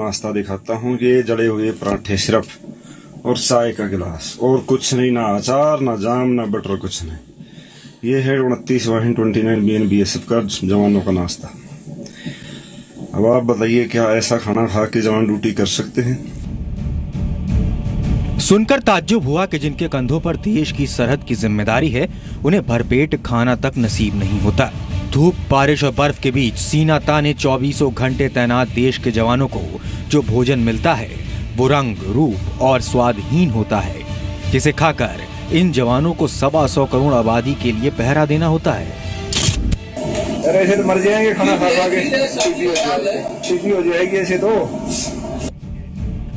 नाश्ता दिखाता हूँ, ये जड़े हुए पराठे सिर्फ़ और चाय का गिलास, और कुछ नहीं, ना अचार, ना जाम, ना बटर, कुछ नहीं। ये है उनतीस वाहिन, twenty nine B N B S F का जवानों का नाश्ता। अब आप बताइए, क्या ऐसा खाना खा के जवान ड्यूटी कर सकते हैं? सुनकर ताज्जुब हुआ कि जिनके कंधों पर देश की सरहद की ज़िम्मेदारी है, उन्हें भरपेट खाना तक नसीब नहीं होता। धूप बारिश और बर्फ़ के बीच सीना ताने चौबीसों घंटे तैनात देश के जवानों को जो भोजन मिलता है वो रंग रूप और स्वादहीन होता है जिसे खाकर इन जवानों को सवा सौ करोड़ आबादी के लिए पहरा देना होता है। अरे ऐसे तो मर जाएँगे खाना खा खा के। हो जाएगी ऐसे तो।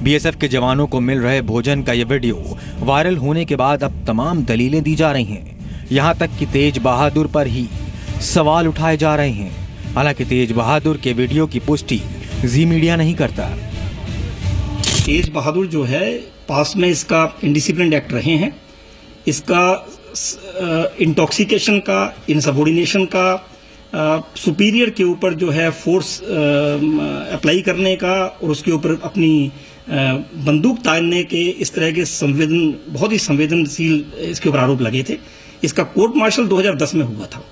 बीएसएफ के जवानों को मिल रहे भोजन का ये वीडियो वायरल होने के बाद अब तमाम दलीलें दी जा रही हैं। यहाँ तक कि तेज बहादुर पर ही सवाल उठाए जा रहे हैं। हालाँकि तेज बहादुर के वीडियो की पुष्टि जी मीडिया नहीं करता। तेज बहादुर जो है, पास में इसका इनडिसिप्लिन एक्ट रहे हैं। इसका इंटॉक्सिकेशन का इनसबोर्डिनेशन का सुपीरियर के ऊपर जो है फोर्स अप्लाई करने का और उसके ऊपर अपनी बंदूक तानने के इस तरह के संवेदन, बहुत ही संवेदनशील इसके ऊपर आरोप लगे थे। इसका कोर्ट मार्शल 2010 में हुआ था।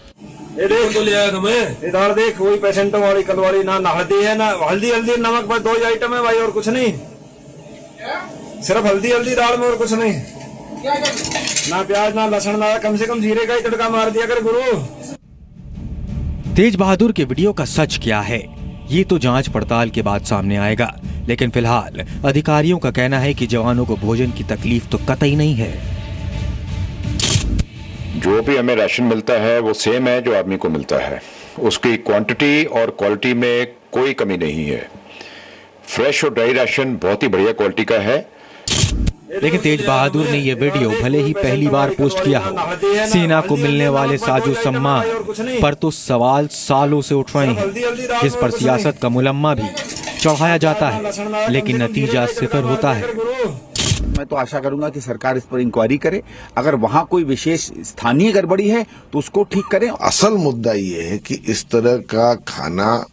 तो ले आया तुम्हें इधर देख कोई पेशेंटों वाली कल वाली ना हल्दी है ना हल्दी हल्दी नमक बस दो ही आइटम है भाई और कुछ नहीं सिर्फ़ हल्दी हल्दी दाल में और कुछ नहीं ना प्याज ना लहसुन ना कम से कम जीरे का ही तड़का मार दिया कर गुरु तेज बहादुर के वीडियो का सच क्या है ये तो जाँच पड़ताल के बाद सामने आएगा लेकिन फ़िलहाल अधिकारियों का कहना है कि जवानों को भोजन की तकलीफ़ तो कतई नहीं है जो भी हमें राशन मिलता है, वो सेम है जो आदमी को मिलता है। उसकी क्वांटिटी और क्वालिटी में कोई कमी नहीं है। फ्रेश और ड्राई राशन बहुत ही बढ़िया क्वालिटी का है। लेकिन तेज बहादुर ने यह वीडियो भले ही पहली बार पोस्ट किया हो। सेना को मिलने वाले साजो सम्मान पर तो सवाल सालों से उठ रहे हैं, जिस पर सियासत का मुलम्मा भी चढ़ाया जाता है, लेकिन नतीजा सिफर होता है। मैं तो आशा करूँगा कि सरकार इस पर इंक्वायरी करे। अगर वहाँ कोई विशेष स्थानीय गड़बड़ी है तो उसको ठीक करें। असल मुद्दा ये है कि इस तरह का खाना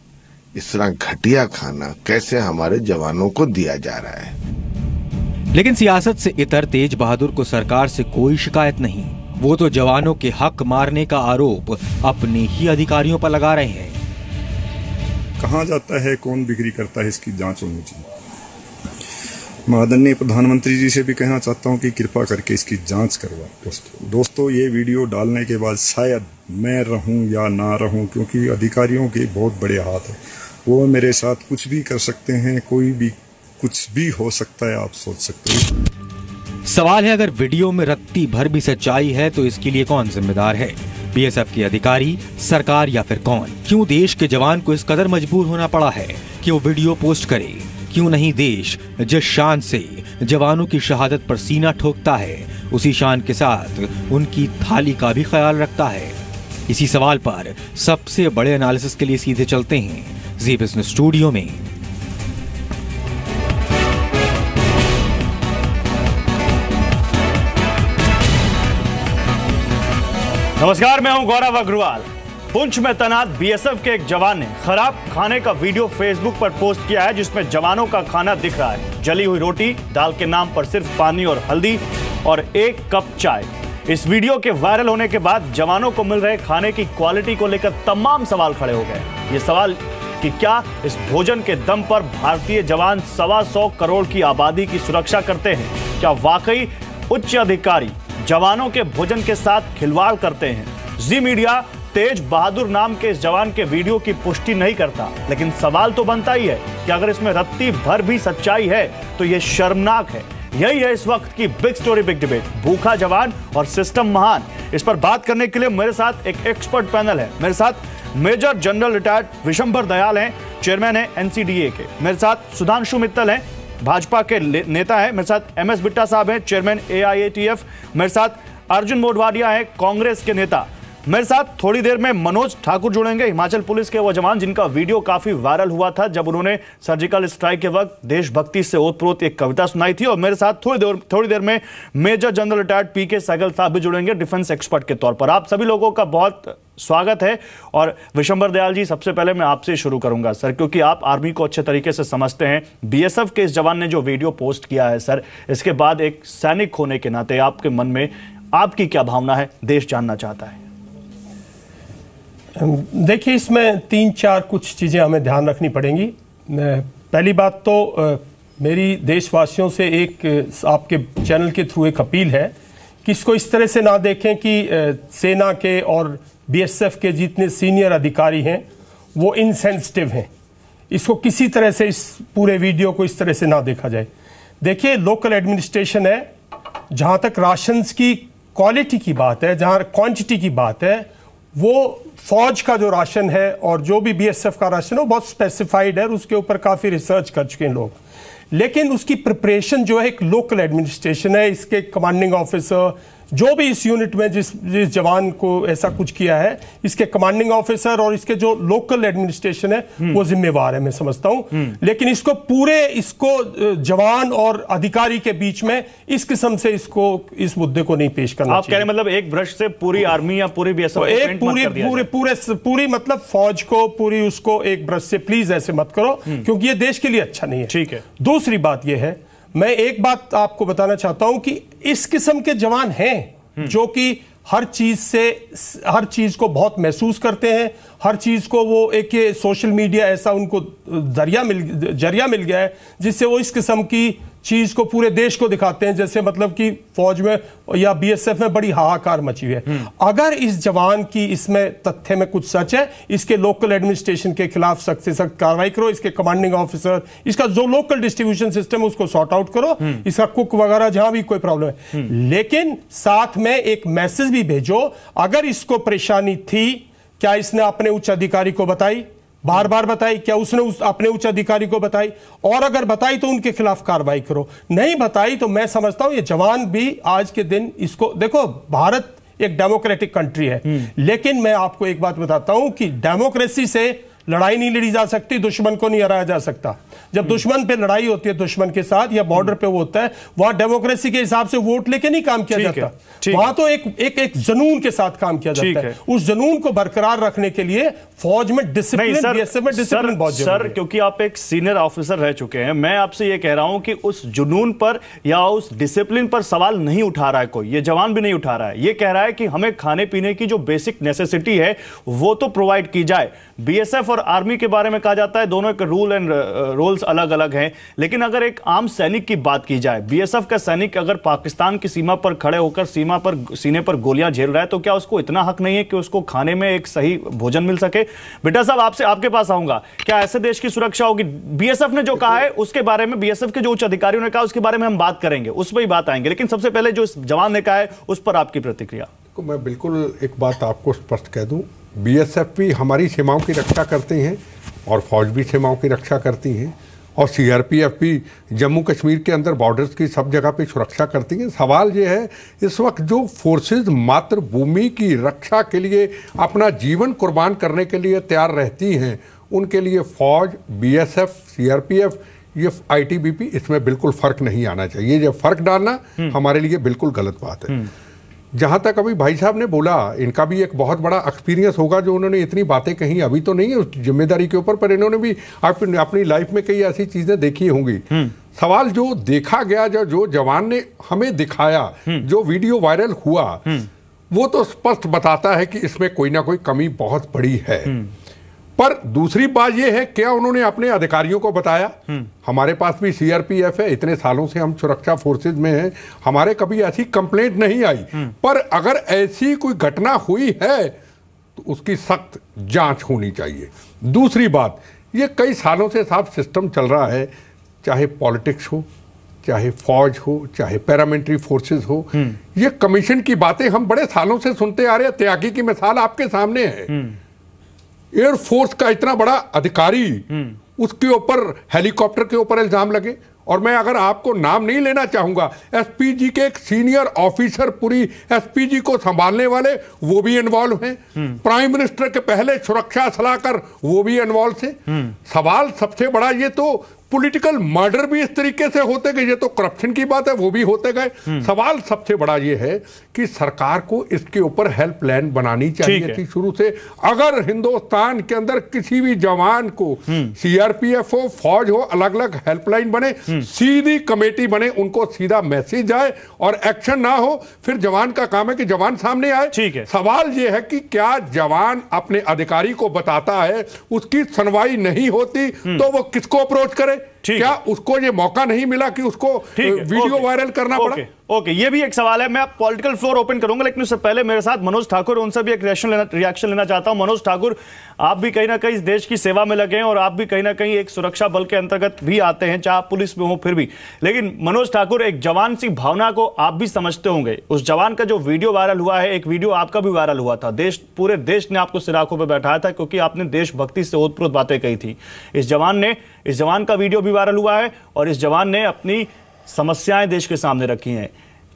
इस तरह घटिया खाना कैसे हमारे जवानों को दिया जा रहा है? लेकिन सियासत से इतर तेज बहादुर को सरकार से कोई शिकायत नहीं। वो तो जवानों के हक मारने का आरोप अपने ही अधिकारियों पर लगा रहे हैं। कहा जाता है कौन बिक्री करता है इसकी जाँच होनी चाहिए। मादनीय प्रधानमंत्री जी से भी कहना चाहता हूँ कि कृपा करके इसकी जाँच करवा दोस्तों दोस्तों, ये वीडियो डालने के बाद शायद मैं रहूँ या ना रहूँ, क्योंकि अधिकारियों के बहुत बड़े हाथ हैं। वो मेरे साथ कुछ भी कर सकते हैं, कोई भी कुछ भी हो सकता है, आप सोच सकते हैं। सवाल है, अगर वीडियो में रत्ती भर भी सच्चाई है तो इसके लिए कौन जिम्मेदार है? बीएसएफ के अधिकारी, सरकार या फिर कौन? क्यों देश के जवान को इस कदर मजबूर होना पड़ा है कि वो वीडियो पोस्ट करे? क्यों नहीं देश जिस शान से जवानों की शहादत पर सीना ठोकता है, उसी शान के साथ उनकी थाली का भी ख्याल रखता है। इसी सवाल पर सबसे बड़े एनालिसिस के लिए सीधे चलते हैं जी बिज़नेस स्टूडियो में। नमस्कार, मैं हूँ गौरव अग्रवाल। पुंछ में तैनात बीएसएफ के एक जवान ने खराब खाने का वीडियो फेसबुक पर पोस्ट किया है, जिसमें जवानों का खाना दिख रहा है। जली हुई रोटी, दाल के नाम पर सिर्फ़ पानी और हल्दी और एक कप चाय। इस वीडियो के वायरल होने के बाद जवानों को मिल रहे खाने की क्वालिटी को लेकर तमाम सवाल खड़े हो गए। ये सवाल कि क्या इस भोजन के दम पर भारतीय जवान सवा सौ करोड़ की आबादी की सुरक्षा करते हैं? क्या वाकई उच्च अधिकारी जवानों के भोजन के साथ खिलवाड़ करते हैं? जी मीडिया तेज बहादुर नाम के इस जवान के वीडियो की पुष्टि नहीं करता। लेकिन सवाल तो बनता ही है कि अगर इसमें रत्ती भर भी सच्चाई है तो यह शर्मनाक है। यही है इस वक्त की बिग स्टोरी बिग डिबेट भूखा जवान और सिस्टम महान। इस पर बात करने के लिए मेरे साथ एक एक्सपर्ट पैनल है। मेरे साथ major general retired Vishambhar Dayal हैं। चेयरमैन है एनसीडीए के। मेरे साथ सुधांशु मित्तल हैं। भाजपा के नेता है। मेरे साथ एम एस बिट्टा साहब हैं। चेयरमैन ए मेरे साथ अर्जुन मोडवाडिया है। कांग्रेस के नेता। मेरे साथ थोड़ी देर में मनोज ठाकुर जुड़ेंगे। हिमाचल पुलिस के वो जवान जिनका वीडियो काफ़ी वायरल हुआ था जब उन्होंने सर्जिकल स्ट्राइक के वक्त देशभक्ति से ओतप्रोत एक कविता सुनाई थी। और मेरे साथ थोड़ी देर थोड़ी देर में मेजर जनरल रिटायर्ड पी के सहगल साहब भी जुड़ेंगे डिफेंस एक्सपर्ट के तौर पर। आप सभी लोगों का बहुत स्वागत है। और विशंबर दयाल जी, सबसे पहले मैं आपसे शुरू करूँगा, सर, क्योंकि आप आर्मी को अच्छे तरीके से समझते हैं। बीएसएफ के इस जवान ने जो वीडियो पोस्ट किया है, सर, इसके बाद एक सैनिक होने के नाते आपके मन में आपकी क्या भावना है? देश जानना चाहता है। देखिए, इसमें तीन, चार कुछ चीज़ें हमें ध्यान रखनी पड़ेंगी। पहली बात तो मेरी देशवासियों से एक आपके चैनल के थ्रू एक अपील है कि इसको इस तरह से ना देखें कि सेना के और बीएसएफ के जितने सीनियर अधिकारी हैं, वो इनसेंसिटिव हैं। इसको किसी तरह से इस पूरे वीडियो को इस तरह से ना देखा जाए। देखिए लोकल एडमिनिस्ट्रेशन है, जहाँ तक राशन की क्वालिटी की बात है, जहाँ क्वांटिटी की बात है वो फौज का जो राशन है और जो भी बीएसएफ का राशन है, वो बहुत स्पेसिफाइड है उसके ऊपर काफ़ी रिसर्च कर चुके हैं लोग। लेकिन उसकी प्रिपरेशन जो है एक लोकल एडमिनिस्ट्रेशन है, इसके कमांडिंग ऑफिसर जो भी इस यूनिट में जिस जिस जवान को ऐसा कुछ किया है इसके कमांडिंग ऑफिसर और इसके जो लोकल एडमिनिस्ट्रेशन है हम्म। वो जिम्मेवार है मैं समझता हूँ हम्म। लेकिन इसको पूरे इसको जवान और अधिकारी के बीच में इस किस्म से इसको इस मुद्दे को नहीं पेश करना आप कह रहे मतलब एक ब्रश से पूरी आर्मी या पूरी बीएसएफ तो एक पूरी पूरे पूरे पूरी मतलब फौज को पूरी उसको एक ब्रश से प्लीज़ ऐसे मत करो हम्म। क्योंकि ये देश के लिए अच्छा नहीं है ठीक है दूसरी बात यह है मैं एक बात आपको बताना चाहता हूँ कि इस किस्म के जवान हैं हम्म। जो कि हर चीज़ से हर चीज़ को बहुत महसूस करते हैं हर चीज़ को वो एक सोशल मीडिया ऐसा उनको ज़रिया मिल ज़रिया मिल गया है जिससे वो इस किस्म की चीज़ को पूरे देश को दिखाते हैं जैसे मतलब कि फौज में या बीएसएफ में बड़ी हाहाकार मची हुई है हम्म। अगर इस जवान की इसमें तथ्य में कुछ सच है इसके लोकल एडमिनिस्ट्रेशन के खिलाफ सख्त से सख्त कार्रवाई करो इसके कमांडिंग ऑफिसर इसका जो लोकल डिस्ट्रीब्यूशन सिस्टम है उसको सॉर्ट आउट करो हम्म। इसका कुक वगैरह जहाँ भी कोई प्रॉब्लम है हम्म। लेकिन साथ में एक मैसेज भी भेजो अगर इसको परेशानी थी क्या इसने अपने उच्च अधिकारी को बताई बार बार बताई क्या उसने उस अपने उच्च अधिकारी को बताई? और अगर बताई तो उनके खिलाफ कार्रवाई करो। नहीं बताई तो मैं समझता हूँ ये जवान भी आज के दिन इसको देखो भारत एक डेमोक्रेटिक कंट्री है। हम्म। लेकिन मैं आपको एक बात बताता हूँ कि डेमोक्रेसी से लड़ाई नहीं लड़ी जा सकती दुश्मन को नहीं हराया जा सकता। जब हम्म। दुश्मन पे लड़ाई होती है दुश्मन के साथ या बॉर्डर पे वो होता है वहाँ डेमोक्रेसी के हिसाब से वोट लेके नहीं काम किया जाता। वहाँ तो एक एक एक जनून के साथ काम किया जाता है। उस जनून को बरकरार रखने के लिए फौज में डिसिप्लिन में डिसिप्लिन बहुत सर क्योंकि आप एक सीनियर ऑफिसर रह चुके हैं। मैं आपसे ये कह रहा हूँ कि उस जुनून पर या उस डिसिप्लिन पर सवाल नहीं उठा रहा है कोई ये जवान भी नहीं उठा रहा है। ये कह रहा है कि हमें खाने पीने की जो बेसिक नेसेसिटी है वो तो प्रोवाइड की जाए। बीएसएफ और आर्मी के बारे में कहा जाता है, दोनों के रूल एंड रोल्स अलग अलग हैं। लेकिन अगर एक आम सैनिक की बात की जाए, बीएसएफ का सैनिक अगर पाकिस्तान की सीमा पर खड़े होकर सीमा पर, सीने पर गोलियाँ झेल रहा है तो क्या उसको इतना हक नहीं है कि उसको खाने में एक सही भोजन मिल सके? बेटा साहब, आपसे आपके पास आऊँगा। क्या ऐसे देश की सुरक्षा होगी? बीएसएफ ने जो कहा है, उसके बारे में, बीएसएफ के जो उच्च अधिकारियों ने कहा, उसके बारे में हम बात करेंगे, उस पर ही बात आएँगे। लेकिन सबसे पहले जो जवान ने कहा है, उस पर आपकी प्रतिक्रिया। मैं बिल्कुल एक बात आपको स्पष्ट कह दूँ। बीएसएफ भी हमारी सीमाओं की रक्षा करते हैं और फौज भी सीमाओं की रक्षा करती हैं और सीआरपीएफ भी जम्मू कश्मीर के अंदर बॉर्डर्स की सब जगह पे सुरक्षा करती हैं सवाल ये है इस वक्त जो फोर्सेस मातृभूमि की रक्षा के लिए अपना जीवन कुर्बान करने के लिए तैयार रहती हैं उनके लिए फौज बीएसएफ सीआरपीएफ ये आईटीबीपी इसमें बिल्कुल फ़र्क नहीं आना चाहिए ये फ़र्क डालना हम्म। हमारे लिए बिल्कुल गलत बात है हम्म। जहाँ तक अभी भाई साहब ने बोला इनका भी एक बहुत बड़ा एक्सपीरियंस होगा जो उन्होंने इतनी बातें कही अभी तो नहीं है उस ज़िम्मेदारी के ऊपर पर इन्होंने भी अपनी लाइफ में कई ऐसी चीज़ें देखी होंगी हम्म। सवाल जो देखा गया जो जो जवान ने हमें दिखाया हम्म। जो वीडियो वायरल हुआ हम्म। वो तो स्पष्ट बताता है कि इसमें कोई ना कोई कमी बहुत बड़ी है पर दूसरी बात यह है क्या उन्होंने अपने अधिकारियों को बताया हम्म। हमारे पास भी सीआरपीएफ है इतने सालों से हम सुरक्षा फोर्सेज में हैं हमारे कभी ऐसी कंप्लेंट नहीं आई हम्म। पर अगर ऐसी कोई घटना हुई है तो उसकी सख्त जाँच होनी चाहिए दूसरी बात ये कई सालों से साफ़ सिस्टम चल रहा है चाहे पॉलिटिक्स हो चाहे फौज हो चाहे पैरामिलिट्री फोर्सेस हो हम्म। ये कमीशन की बातें हम बड़े सालों से सुनते आ रहे हैं त्यागी की मिसाल आपके सामने है एयरफोर्स का इतना बड़ा अधिकारी हम्म। उसके ऊपर हेलीकॉप्टर के ऊपर इल्ज़ाम लगे और मैं अगर आपको नाम नहीं लेना चाहूँगा एसपीजी के एक सीनियर ऑफिसर पूरी एसपीजी को संभालने वाले वो भी इन्वॉल्व हैं प्राइम हम्म। मिनिस्टर के पहले सुरक्षा सलाहकार वो भी इन्वॉल्व थे हम्म। सवाल सबसे बड़ा ये तो पॉलिटिकल मर्डर भी इस तरीके से होते गए ये तो करप्शन की बात है वो भी होते गए। सवाल सबसे बड़ा ये है कि सरकार को इसके ऊपर हेल्पलाइन बनानी चाहिए थी शुरू से। अगर हिंदुस्तान के अंदर किसी भी जवान को सीआरपीएफ हो फौज हो अलग अलग हेल्पलाइन बने सीधी कमेटी बने उनको सीधा मैसेज जाए और एक्शन ना हो फिर जवान का काम है कि जवान सामने आए। ठीक है। सवाल ये है कि क्या जवान अपने अधिकारी को बताता है उसकी सुनवाई नहीं होती तो वो किसको अप्रोच करे? ठीक क्या उसको ये मौका नहीं मिला कि उसको वीडियो वायरल करना पड़ा? ओके ये भी एक सवाल है मैं आप पॉलिटिकल फ्लोर ओपन करूँगा लेकिन उससे पहले मेरे साथ मनोज ठाकुर उनसे भी एक रिएक्शन लेना रिएक्शन लेना चाहता हूँ। मनोज ठाकुर आप भी कहीं ना कहीं इस देश की सेवा में लगे हैं और आप भी कहीं ना कहीं एक सुरक्षा बल के अंतर्गत भी आते हैं चाहे आप पुलिस में हो फिर भी। लेकिन मनोज ठाकुर एक जवान सी भावना को आप भी समझते होंगे। उस जवान का जो वीडियो वायरल हुआ है एक वीडियो आपका भी वायरल हुआ था। देश पूरे देश ने आपको सिराखों पर बैठाया था क्योंकि आपने देशभक्ति से ओतप्रोत बातें कही थी। इस जवान ने इस जवान का वीडियो भी वायरल हुआ है और इस जवान ने अपनी समस्याएँ देश के सामने रखी हैं।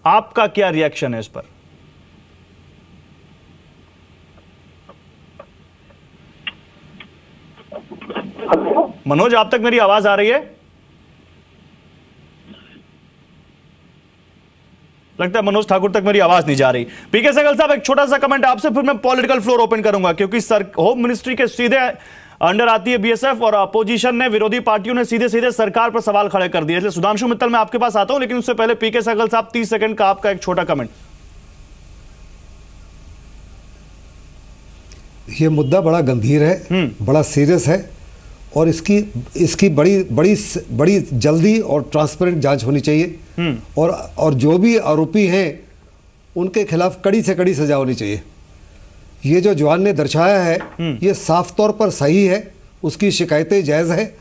आपका क्या रिएक्शन है इस पर? मनोज, आप तक मेरी आवाज़ आ रही है? लगता है मनोज ठाकुर तक मेरी आवाज़ नहीं जा रही। पीके सहगल साहब, एक छोटा सा कमेंट आपसे, फिर मैं पॉलिटिकल फ्लोर ओपन करूँगा, क्योंकि सर होम मिनिस्ट्री के सीधे अंडर आती है बीएसएफ और अपोजिशन ने विरोधी पार्टियों ने सीधे सीधे सरकार पर सवाल खड़े कर दिए। इसलिए सुधांशु मित्तल मैं आपके पास आता हूँ लेकिन उससे पहले पीके सहगल साहब तीस सेकंड का आपका एक छोटा कमेंट ये मुद्दा बड़ा गंभीर है बड़ा सीरियस है और इसकी इसकी बड़ी बड़ी बड़ी जल्दी और ट्रांसपेरेंट जाँच होनी चाहिए। और और जो भी आरोपी हैं उनके खिलाफ कड़ी से कड़ी सजा होनी चाहिए। ये जो जवान ने दर्शाया है ये साफ़ तौर पर सही है उसकी शिकायतें जायज़ है।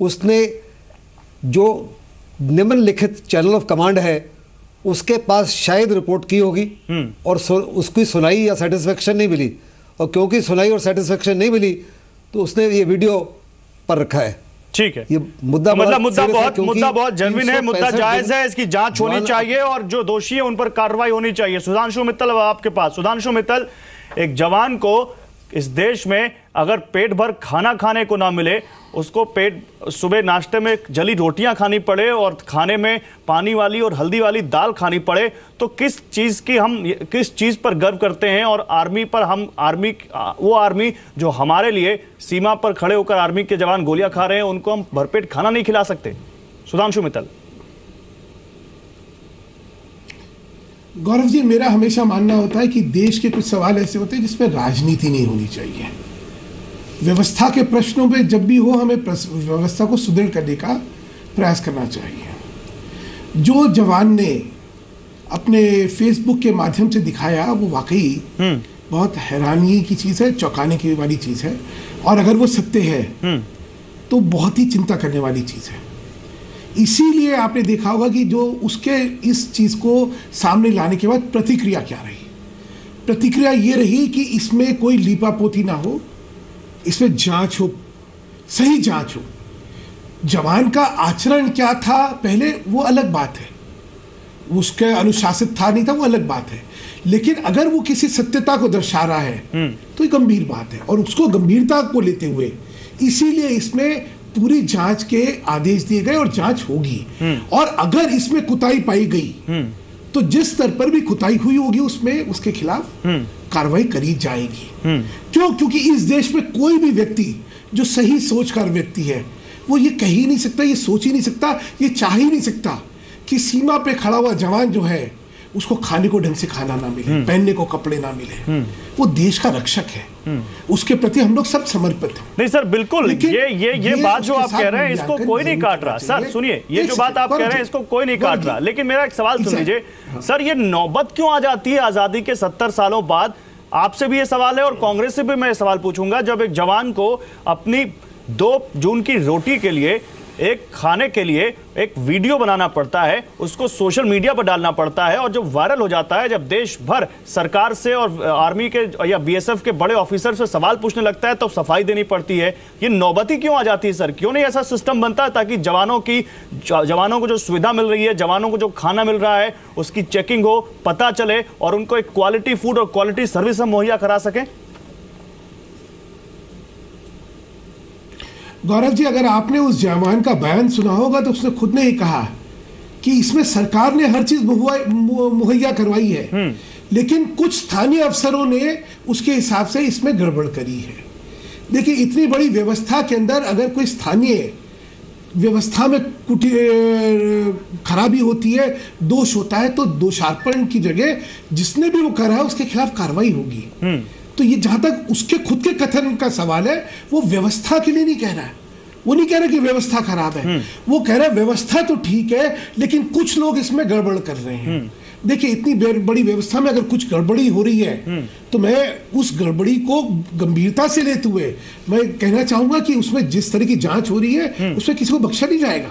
उसने जो निम्नलिखित चैनल ऑफ़ कमांड है उसके पास शायद रिपोर्ट की होगी और सु, उसकी सुनाई या सेटिस्फेक्शन नहीं मिली। और क्योंकि सुनाई और सेटिस्फेक्शन नहीं मिली तो उसने ये वीडियो पर रखा है। ठीक है। ये मुद्दा तो मतलब मुद्दा बहुत मुद्दा बहुत जेनविन है मुद्दा जायज़ है इसकी जाँच होनी चाहिए और जो दोषी है उन पर कार्रवाई होनी चाहिए। सुधांशु मित्तल अब आपके पास। सुधांशु मित्तल एक जवान को इस देश में अगर पेट भर खाना खाने को ना मिले, उसको पेट, सुबह नाश्ते में जली रोटियाँ खानी पड़े और खाने में पानी वाली और हल्दी वाली दाल खानी पड़े तो किस चीज़ की हम किस चीज़ पर गर्व करते हैं और आर्मी पर हम, आर्मी, वो आर्मी जो हमारे लिए सीमा पर खड़े होकर आर्मी के जवान गोलियाँ खा रहे हैं, उनको हम भरपेट खाना नहीं खिला सकते? सुधांशु मित्तल। गौरव जी मेरा हमेशा मानना होता है कि देश के कुछ सवाल ऐसे होते हैं जिसमें राजनीति नहीं होनी चाहिए। व्यवस्था के प्रश्नों पे जब भी हो हमें व्यवस्था को सुदृढ़ करने का प्रयास करना चाहिए। जो जवान ने अपने फेसबुक के माध्यम से दिखाया वो वाकई बहुत हैरानी की चीज़ है चौंकाने की वाली चीज़ है। और अगर वो सत्य है तो बहुत ही चिंता करने वाली चीज़ है। इसीलिए आपने देखा होगा कि जो उसके इस चीज़ को सामने लाने के बाद प्रतिक्रिया क्या रही? प्रतिक्रिया ये रही कि इसमें कोई लीपापोती ना हो इसमें जाँच हो सही जाँच हो। जवान का आचरण क्या था? पहले वो अलग बात है। उसके अनुशासित था नहीं था वो अलग बात है। लेकिन अगर वो किसी सत्यता को दर्शा रहा है तो ये गंभीर बात है। और उसको गंभीरता को लेते हुए इसीलिए इसमें पूरी जाँच के आदेश दिए गए और जाँच होगी। और अगर इसमें कुताही पाई गई तो जिस स्तर पर भी कुताही हुई होगी उसमें उसके खिलाफ कार्रवाई करी जाएगी। क्यों? क्योंकि इस देश में कोई भी व्यक्ति जो सही सोच का व्यक्ति है वो ये कह ही नहीं सकता ये सोच ही नहीं सकता ये चाह ही नहीं सकता कि सीमा पे खड़ा हुआ जवान जो है उसको खाने को ढंग से खाना ना मिले पहनने को कपड़े ना मिले। वो देश का रक्षक है। उसके प्रति हम लोग सब समर्पित हैं। नहीं सर बिल्कुल ये ये ये बात जो आप कह रहे हैं इसको कोई नहीं काट रहा। सर सुनिए ये जो बात आप कह रहे हैं इसको कोई नहीं काट रहा। लेकिन मेरा एक सवाल सुन लीजिए। हाँ। सर ये नौबत क्यों आ जाती है आज़ादी के सत्तर सालों बाद? आपसे भी ये सवाल है और कांग्रेस से भी मैं सवाल पूछूँगा जब एक जवान को अपनी दो जून की रोटी के लिए एक खाने के लिए एक वीडियो बनाना पड़ता है, उसको सोशल मीडिया पर डालना पड़ता है और जब वायरल हो जाता है, जब देश भर सरकार से और आर्मी के या बीएसएफ के बड़े ऑफिसर से सवाल पूछने लगता है तो सफ़ाई देनी पड़ती है। ये नौबती क्यों आ जाती है सर? क्यों नहीं ऐसा सिस्टम बनता है ताकि जवानों की जवानों को जो सुविधा मिल रही है, जवानों को जो खाना मिल रहा है, उसकी चेकिंग हो, पता चले और उनको एक क्वालिटी फ़ूड और क्वालिटी सर्विस हम मुहैया करा सकें? गौरव जी अगर आपने उस जवान का बयान सुना होगा तो उसने खुद ने ही कहा कि इसमें सरकार ने हर चीज़ मुहैया करवाई है। लेकिन कुछ स्थानीय अफसरों ने उसके हिसाब से इसमें गड़बड़ करी है। देखिए इतनी बड़ी व्यवस्था के अंदर अगर कोई स्थानीय व्यवस्था में कुटी खराबी होती है दोष होता है तो दोषार्पण की जगह जिसने भी वो करा है उसके खिलाफ कार्रवाई होगी। तो ये जहाँ तक उसके खुद के कथन का सवाल है वो व्यवस्था के लिए नहीं कह रहा है। वो नहीं कह रहा कि व्यवस्था खराब है। वो कह रहा है व्यवस्था तो ठीक है लेकिन कुछ लोग इसमें गड़बड़ कर रहे हैं। देखिए इतनी बड़ी व्यवस्था में अगर कुछ गड़बड़ी हो रही है तो मैं उस गड़बड़ी को गंभीरता से लेते हुए मैं कहना चाहूँगा कि उसमें जिस तरह की जाँच हो रही है उसमें किसी को बख्शा नहीं जाएगा।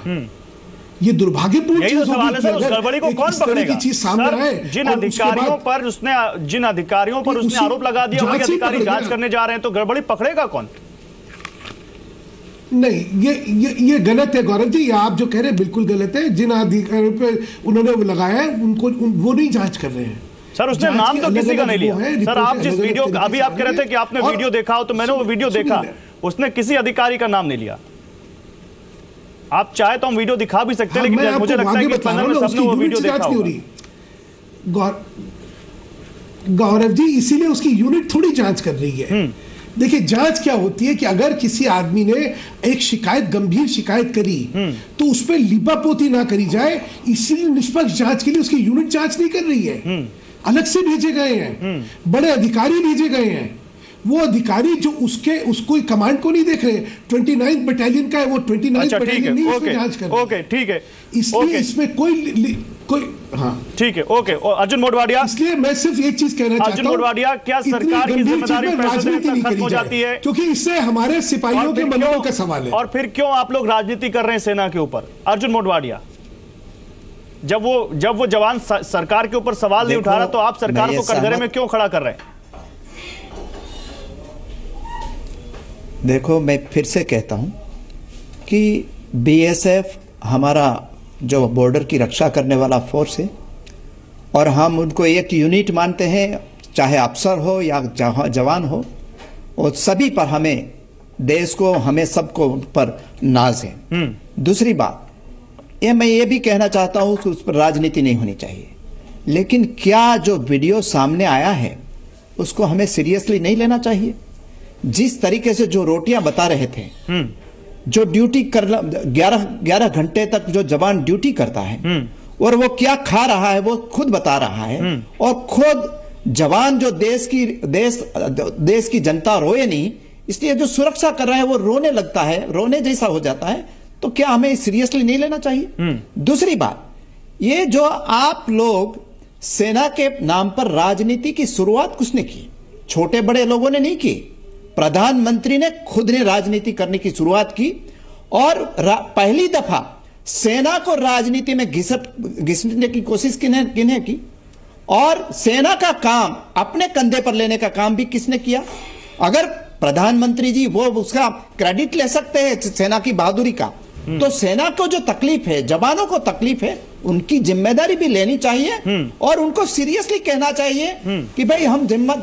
ये दुर्भाग्यपूर्ण तो चीज़ सवाल है सर उस गड़बड़ी को कौन पकड़ेगा? चीज़ सामने सर, आए जिन अधिकारियों पर उसने जिन अधिकारियों पर उसने आरोप लगा दिया वही अधिकारी जाँच करने जा रहे हैं तो गड़बड़ी पकड़ेगा कौन? नहीं ये ये ये गलत है गौरव जी ये आप जो कह रहे हैं बिल्कुल गलत है जिन अधिकारियों पे उन्होंने वो लगाया है उनको उन, वो नहीं जाँच कर रहे हैं। सर उसने नाम तो किसी का नहीं लिया। सर आप जिस वीडियो अभी आप कह रहे थे कि आपने वीडियो देखा हो तो मैंने वो वीडियो देखा। उसने किसी अधिकारी का नाम नहीं लिया। आप चाहे तो हम वीडियो दिखा भी सकते हैं हाँ, लेकिन मुझे लगता है कि पैनल में सबने वो वीडियो देखा होगा गौर गौरव जी इसीलिए उसकी यूनिट थोड़ी जाँच कर रही है। देखिए जाँच क्या होती है कि अगर किसी आदमी ने एक शिकायत गंभीर शिकायत करी तो उस पर लिपापोती ना करी जाए इसीलिए निष्पक्ष जाँच के लिए उसकी यूनिट जाँच नहीं कर रही है। अलग से भेजे गए हैं। बड़े अधिकारी भेजे गए हैं। वो अधिकारी जो उसके उसको कमांड को नहीं देख रहे। ट्वेंटी नाइन्थ बटालियन का है वो ट्वेंटी नाइन्थ अच्छा बटालियन नहीं है उसमें जाँच कर ओके रही ठीक है इसलिए इसमें कोई कोई हाँ। ठीक है ओके और अर्जुन मोडवाडिया इसलिए मैं सिर्फ़ एक चीज़ कहना चाहता अर्जुन हूँ मोडवाडिया, क्या सरकार की ज़िम्मेदारी में पैसे देने राजनीति नहीं करी हो जाती है? क्योंकि इससे हमारे सिपाहियों के क्यों- का सवाल है। और फिर क्यों आप लोग राजनीति कर रहे हैं सेना के ऊपर? अर्जुन मोडवाडिया जब वो जब वो जवान सरकार के ऊपर सवाल नहीं उठा रहा तो आप सरकार को कटघरे में क्यों खड़ा कर रहे हैं? देखो मैं फिर से कहता हूँ कि बीएसएफ हमारा जो बॉर्डर की रक्षा करने वाला फोर्स है और हम उनको एक यूनिट मानते हैं चाहे अफसर हो या जवा- जवान हो और सभी पर हमें देश को हमें सबको उन पर नाज है। दूसरी बात ये मैं ये भी कहना चाहता हूँ कि उस पर राजनीति नहीं होनी चाहिए। लेकिन क्या जो वीडियो सामने आया है उसको हमें सीरियसली नहीं लेना चाहिए? जिस तरीके से जो रोटियाँ बता रहे थे जो ड्यूटी कर ग्यारह ग्यारह घंटे तक जो जवान ड्यूटी करता है और वो क्या खा रहा है वो खुद बता रहा है और खुद जवान जो देश की देश देश की जनता रोए नहीं इसलिए जो सुरक्षा कर रहा है वो रोने लगता है रोने जैसा हो जाता है तो क्या हमें सीरियसली नहीं लेना चाहिए? दूसरी बात ये जो आप लोग सेना के नाम पर राजनीति की शुरुआत किसने की? छोटे बड़े लोगों ने नहीं की। प्रधानमंत्री ने खुद ने राजनीति करने की शुरुआत की और पहली दफ़ा सेना को राजनीति में घिसट घिसने की कोशिश किन्हें किन्हें की? और सेना का काम, अपने कंधे पर लेने का काम भी किसने किया? अगर प्रधानमंत्री जी वो उसका क्रेडिट ले सकते हैं सेना की बहादुरी का तो सेना को जो तकलीफ़ है जवानों को तकलीफ़ है उनकी ज़िम्मेदारी भी लेनी चाहिए और उनको सीरियसली कहना चाहिए कि भाई हम जिम्मे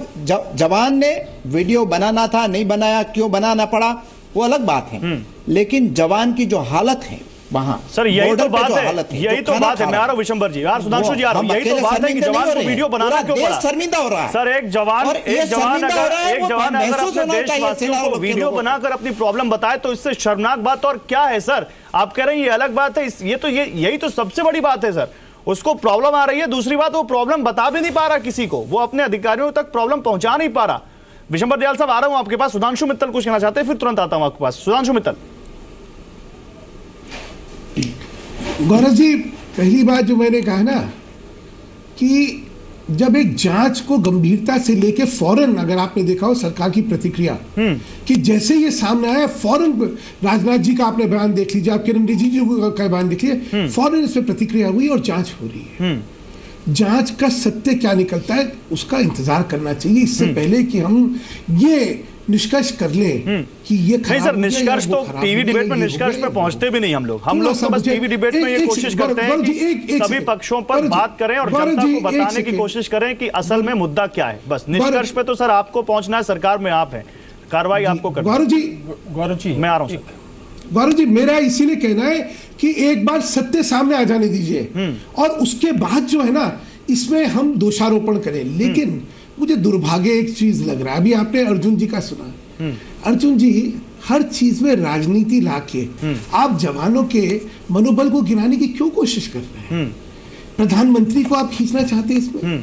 जवान ने वीडियो बनाना था नहीं बनाया क्यों बनाना पड़ा वो अलग बात है। लेकिन जवान की जो हालत है वहाँ। सर यही तो बात है यही तो बात है मैं आ रहा हूँ विशंबर जी। यार सुधांशु जी आ रहा हूँ यही तो बात है कि जवान को वीडियो बनाना क्यों पड़ा? शर्मिंदा हो रहा है। सर एक जवान एक जवान अगर एक जवान अगर अपने देशवासियों को वीडियो बनाकर अपनी प्रॉब्लम बताए तो इससे शर्मनाक बात और क्या है सर? आप कह रहे हैं ये अलग बात है ये तो ये यही तो सबसे बड़ी बात है सर। उसको प्रॉब्लम आ रही है दूसरी बात वो प्रॉब्लम बता भी नहीं पा रहा किसी को। वो अपने अधिकारियों तक प्रॉब्लम पहुँचा नहीं पा रहा। विशंबर दयाल साहब आ रहा हूँ आपके पास। सुधांशु मित्तल कुछ कहना चाहते हैं फिर तुरंत आता हूँ आपके पास। सुधांशु मित्तल। गौरव जी पहली बात जो मैंने कहा ना कि जब एक जाँच को गंभीरता से लेके फ़ौरन अगर आपने देखा हो सरकार की प्रतिक्रिया कि जैसे ये सामने आया फ़ौरन राजनाथ जी का आपने बयान देख लीजिए आप किरण रिजिजू का बयान देख लीजिए फ़ौरन इस पर प्रतिक्रिया हुई और जाँच हो रही है। जाँच का सत्य क्या निकलता है उसका इंतज़ार करना चाहिए। इससे पहले कि हम ये निष्कर्ष कर लें कि ये नहीं सर निष्कर्ष तो टीवी डिबेट में निष्कर्ष गया, पे पहुँचते भी नहीं हम लोग। हम लोग तो बस टीवी डिबेट में ये कोशिश करते हैं कि सभी पक्षों पर बात करें और जनता को बताने की कोशिश करें कि असल में मुद्दा क्या है। बस निष्कर्ष पे तो सर आपको पहुँचना है सरकार में आप है। कार्रवाई आपको करनी गौरव जी। गौरव जी मैं आ रहा हूँ गौरव जी मेरा इसीलिए कहना है कि एक बार सत्य सामने आ जाने दीजिए। और उसके बाद जो है ना इसमें हम दोषारोपण करें। लेकिन मुझे दुर्भाग्य एक चीज़ लग रहा है। अभी आपने अर्जुन जी का सुना। अर्जुन जी हर चीज़ में राजनीति लाके आप जवानों के मनोबल को गिराने की क्यों कोशिश कर रहे हैं? प्रधानमंत्री को आप खींचना चाहते हैं इसमें?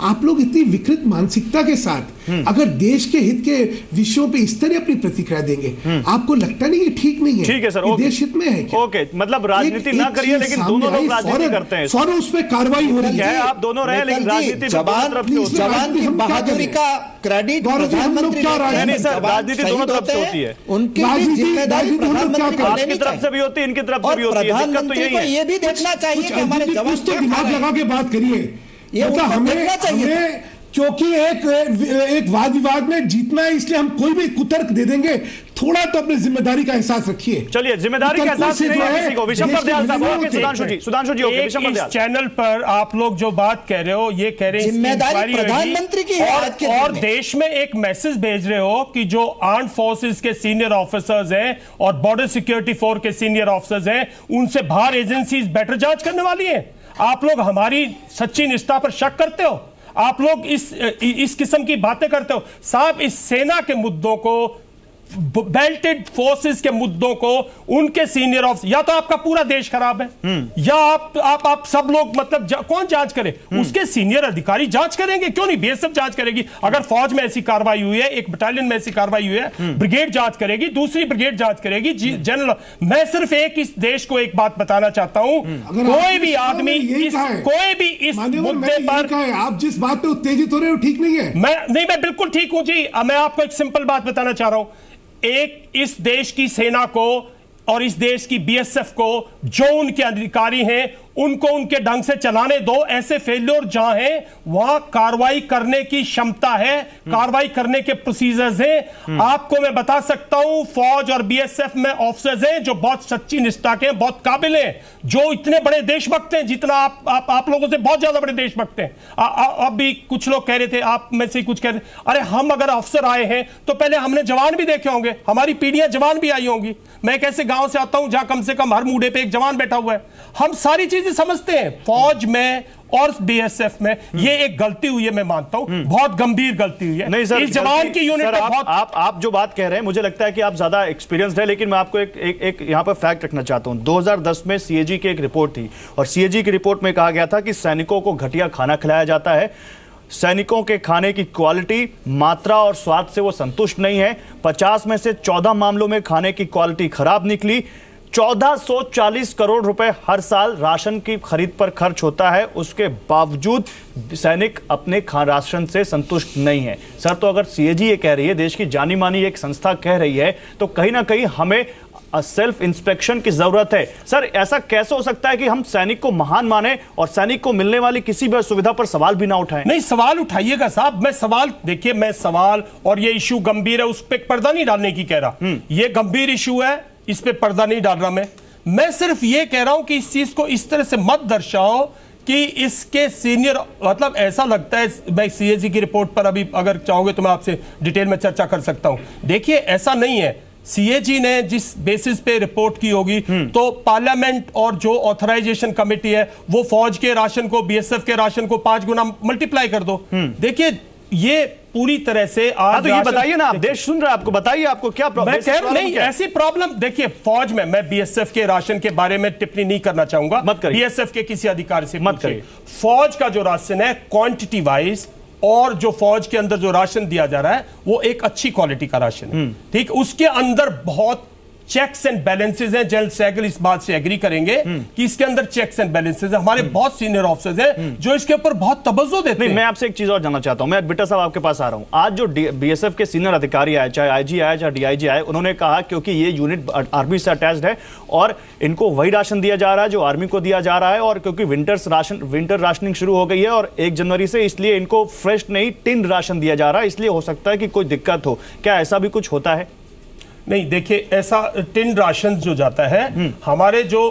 आप लोग इतनी विकृत मानसिकता के साथ अगर देश के हित के विषयों पे इस तरह अपनी प्रतिक्रिया देंगे आपको लगता नहीं ये ठीक नहीं है? ठीक है सर ओके। देश हित में है क्या? ओके मतलब राजनीति ना करिए लेकिन दोनों लोग राजनीति करते हैं। फ़ौरन उस पर कार्रवाई हो रही है आप दोनों रहे लेकिन राजनीति जवान दोनों तरफ़ से होती जवान की बहादुरी का क्रेडिट प्रधानमंत्री सर, राजनीति दोनों तरफ़ से होती है। उनकी ज़िम्मेदारी आपकी तरफ़ से भी होती है इनकी तरफ़ से भी होती है। दिक्कत तो प्रधानमंत्री यही को है। ये भी देखना चाहिए कि हमारे जवान तो दिमाग लगा के बात करिए। ये मतलब हमें चाहिए। हमें क्योंकि एक एक वाद विवाद में जीतना है इसलिए हम कोई भी कुतर्क दे देंगे। थोड़ा तो अपनी ज़िम्मेदारी का एहसास रखिए। चलिए ज़िम्मेदारी का एहसास नहीं है किसी को। देश के साहब ओके सुधांशु जी सुधांशु जी ओके इस दयाल चैनल पर आप लोग जो बात कह रहे हो ये कह रहे हैं ज़िम्मेदारी प्रधानमंत्री की है और, आज के दिन और देश में एक मैसेज भेज रहे हो कि जो आर्म फोर्सेस के सीनियर ऑफिसर्स हैं और बॉर्डर सिक्योरिटी फोर्स के सीनियर ऑफिसर्स हैं उनसे बाहर एजेंसीज बेटर जाँच करने वाली हैं। आप लोग हमारी सच्ची निष्ठा पर शक करते हो? आप लोग इस इस किस्म की बातें करते हो। साहब, इस सेना के मुद्दों को बेल्टेड फोर्सेस के मुद्दों को उनके सीनियर ऑफिसर या तो आपका पूरा देश खराब है या आप आप आप सब लोग मतलब जा, कौन जाँच करे? उसके सीनियर अधिकारी जाँच करेंगे? क्यों नहीं? बीएसएफ जाँच करेगी। अगर फौज में ऐसी कार्रवाई हुई है एक बटालियन में ऐसी कार्रवाई हुई है ब्रिगेड जाँच करेगी दूसरी ब्रिगेड जाँच करेगी। जनरल मैं सिर्फ़ एक इस देश को एक बात बताना चाहता हूँ। कोई भी आदमी इस कोई भी इस मुद्दे पर आप जिस बात पर उत्तेजित हो रहे हो ठीक नहीं है। मैं नहीं मैं बिल्कुल ठीक हूँ। जी मैं आपको एक सिंपल बात बताना चाह रहा हूँ। एक इस देश की सेना को और इस देश की बीएसएफ को जो उनके अधिकारी हैं उनको उनके ढंग से चलाने दो। ऐसे फेल्योर जहाँ हैं वहाँ कार्रवाई करने की क्षमता है कार्रवाई करने के प्रोसीजर्स हैं। आपको मैं बता सकता हूँ फौज और बीएसएफ में ऑफिसर्स हैं जो बहुत सच्ची निष्ठा के हैं बहुत काबिल हैं जो इतने बड़े देशभक्त हैं जितना आप आप, आप लोगों से बहुत ज़्यादा बड़े देशभक्त हैं। अब भी कुछ लोग कह रहे थे आप में से कुछ कह रहे अरे हम अगर अफसर आए हैं तो पहले हमने जवान भी देखे होंगे हमारी पीढ़ियाँ जवान भी आई होंगी। मैं कैसे गाँव से आता हूँ जहाँ कम से कम हर मूडे पे एक जवान बैठा हुआ है। हम सारी चीज़ें समझते हैं। फौज में और बीएसएफ में ये एक गलती हुई है मैं मानता हूँ। बहुत गंभीर गलती हुई है। नहीं सर इस जवान की यूनिट सर, आप, बहुत आप आप जो बात कह रहे हैं मुझे लगता है कि आप ज़्यादा एक्सपीरियंस्ड है लेकिन मैं आपको एक एक, एक यहाँ पर फैक्ट रखना चाहता हूँ। 2010 में सीएजी की एक रिपोर्ट थी और सीएजी की रिपोर्ट में कहा गया था कि सैनिकों को घटिया खाना खिलाया जाता है। सैनिकों के खाने की क्वालिटी मात्रा और स्वाद से वो संतुष्ट नहीं है। 50 में से 14 मामलों में खाने की क्वालिटी खराब निकली। 1440 करोड़ रुपए हर साल राशन की खरीद पर खर्च होता है। उसके बावजूद सैनिक अपने राशन से संतुष्ट नहीं है। सर तो अगर सीएजी ये कह रही है देश की जानी मानी एक संस्था कह रही है तो कहीं ना कहीं हमें सेल्फ इंस्पेक्शन की ज़रूरत है। सर ऐसा कैसे हो सकता है कि हम सैनिक को महान माने और सैनिक को मिलने वाली किसी भी सुविधा पर सवाल भी ना उठाएँ? नहीं सवाल उठाइएगा साहब। मैं सवाल देखिए मैं सवाल और ये इशू गंभीर है उस पर पर्दा नहीं डालने की कह रहा। ये गंभीर इशू है इस पे पर्दा नहीं डाल रहा मैं। मैं सिर्फ़ ये कह रहा हूँ कि इस चीज़ को इस तरह से मत दर्शाओ कि इसके सीनियर मतलब ऐसा लगता है मैं सीएजी की रिपोर्ट पर अभी अगर चाहोगे तो मैं आपसे डिटेल में चर्चा कर सकता हूँ। देखिए ऐसा नहीं है। सीएजी ने जिस बेसिस पे रिपोर्ट की होगी तो पार्लियामेंट और जो ऑथराइजेशन कमेटी है वो फौज के राशन को बीएसएफ के राशन को पाँच गुना मल्टीप्लाई कर दो। देखिए ये पूरी तरह से हाँ आज तो ये बताइए ना आप देश सुन रहे हैं आपको बताइए आपको क्या प्रॉब्लम मैं कह रहा नहीं ऐसी प्रॉब्लम देखिए फौज में मैं बीएसएफ के राशन के बारे में टिप्पणी नहीं करना चाहूँगा। मत करिए। बीएसएफ के किसी अधिकारी से मत करिए। फौज का जो राशन है क्वांटिटी वाइज और जो फौज के अंदर जो राशन दिया जा रहा है वो एक अच्छी क्वालिटी का राशन है। ठीक उसके अंदर बहुत चेक्स एंड बैलेंसेज हैं। जनरल सैगल इस बात से एग्री करेंगे कि इसके अंदर चेक्स एंड बैलेंसेज हैं। हमारे बहुत सीनियर ऑफिसर्स हैं जो इसके ऊपर बहुत तवज्जो देते हैं। मैं आपसे एक चीज़ और जानना चाहता हूँ। मैं बिट्टा साहब आपके पास आ रहा हूँ। आज जो बीएसएफ के सीनियर अधिकारी आए चाहे आईजी आए चाहे डीआईजी आए उन्होंने कहा क्योंकि ये यूनिट आर्मी से अटैच है और इनको वही राशन दिया जा रहा है जो आर्मी को दिया जा रहा है और क्योंकि विंटर्स राशन विंटर राशनिंग शुरू हो गई है और एक जनवरी से इसलिए इनको फ्रेश नहीं टिन राशन दिया जा रहा है। इसलिए हो सकता है कि कोई दिक्कत हो। क्या ऐसा भी कुछ होता है? नहीं देखिए ऐसा टिन राशन जो जाता है हमारे जो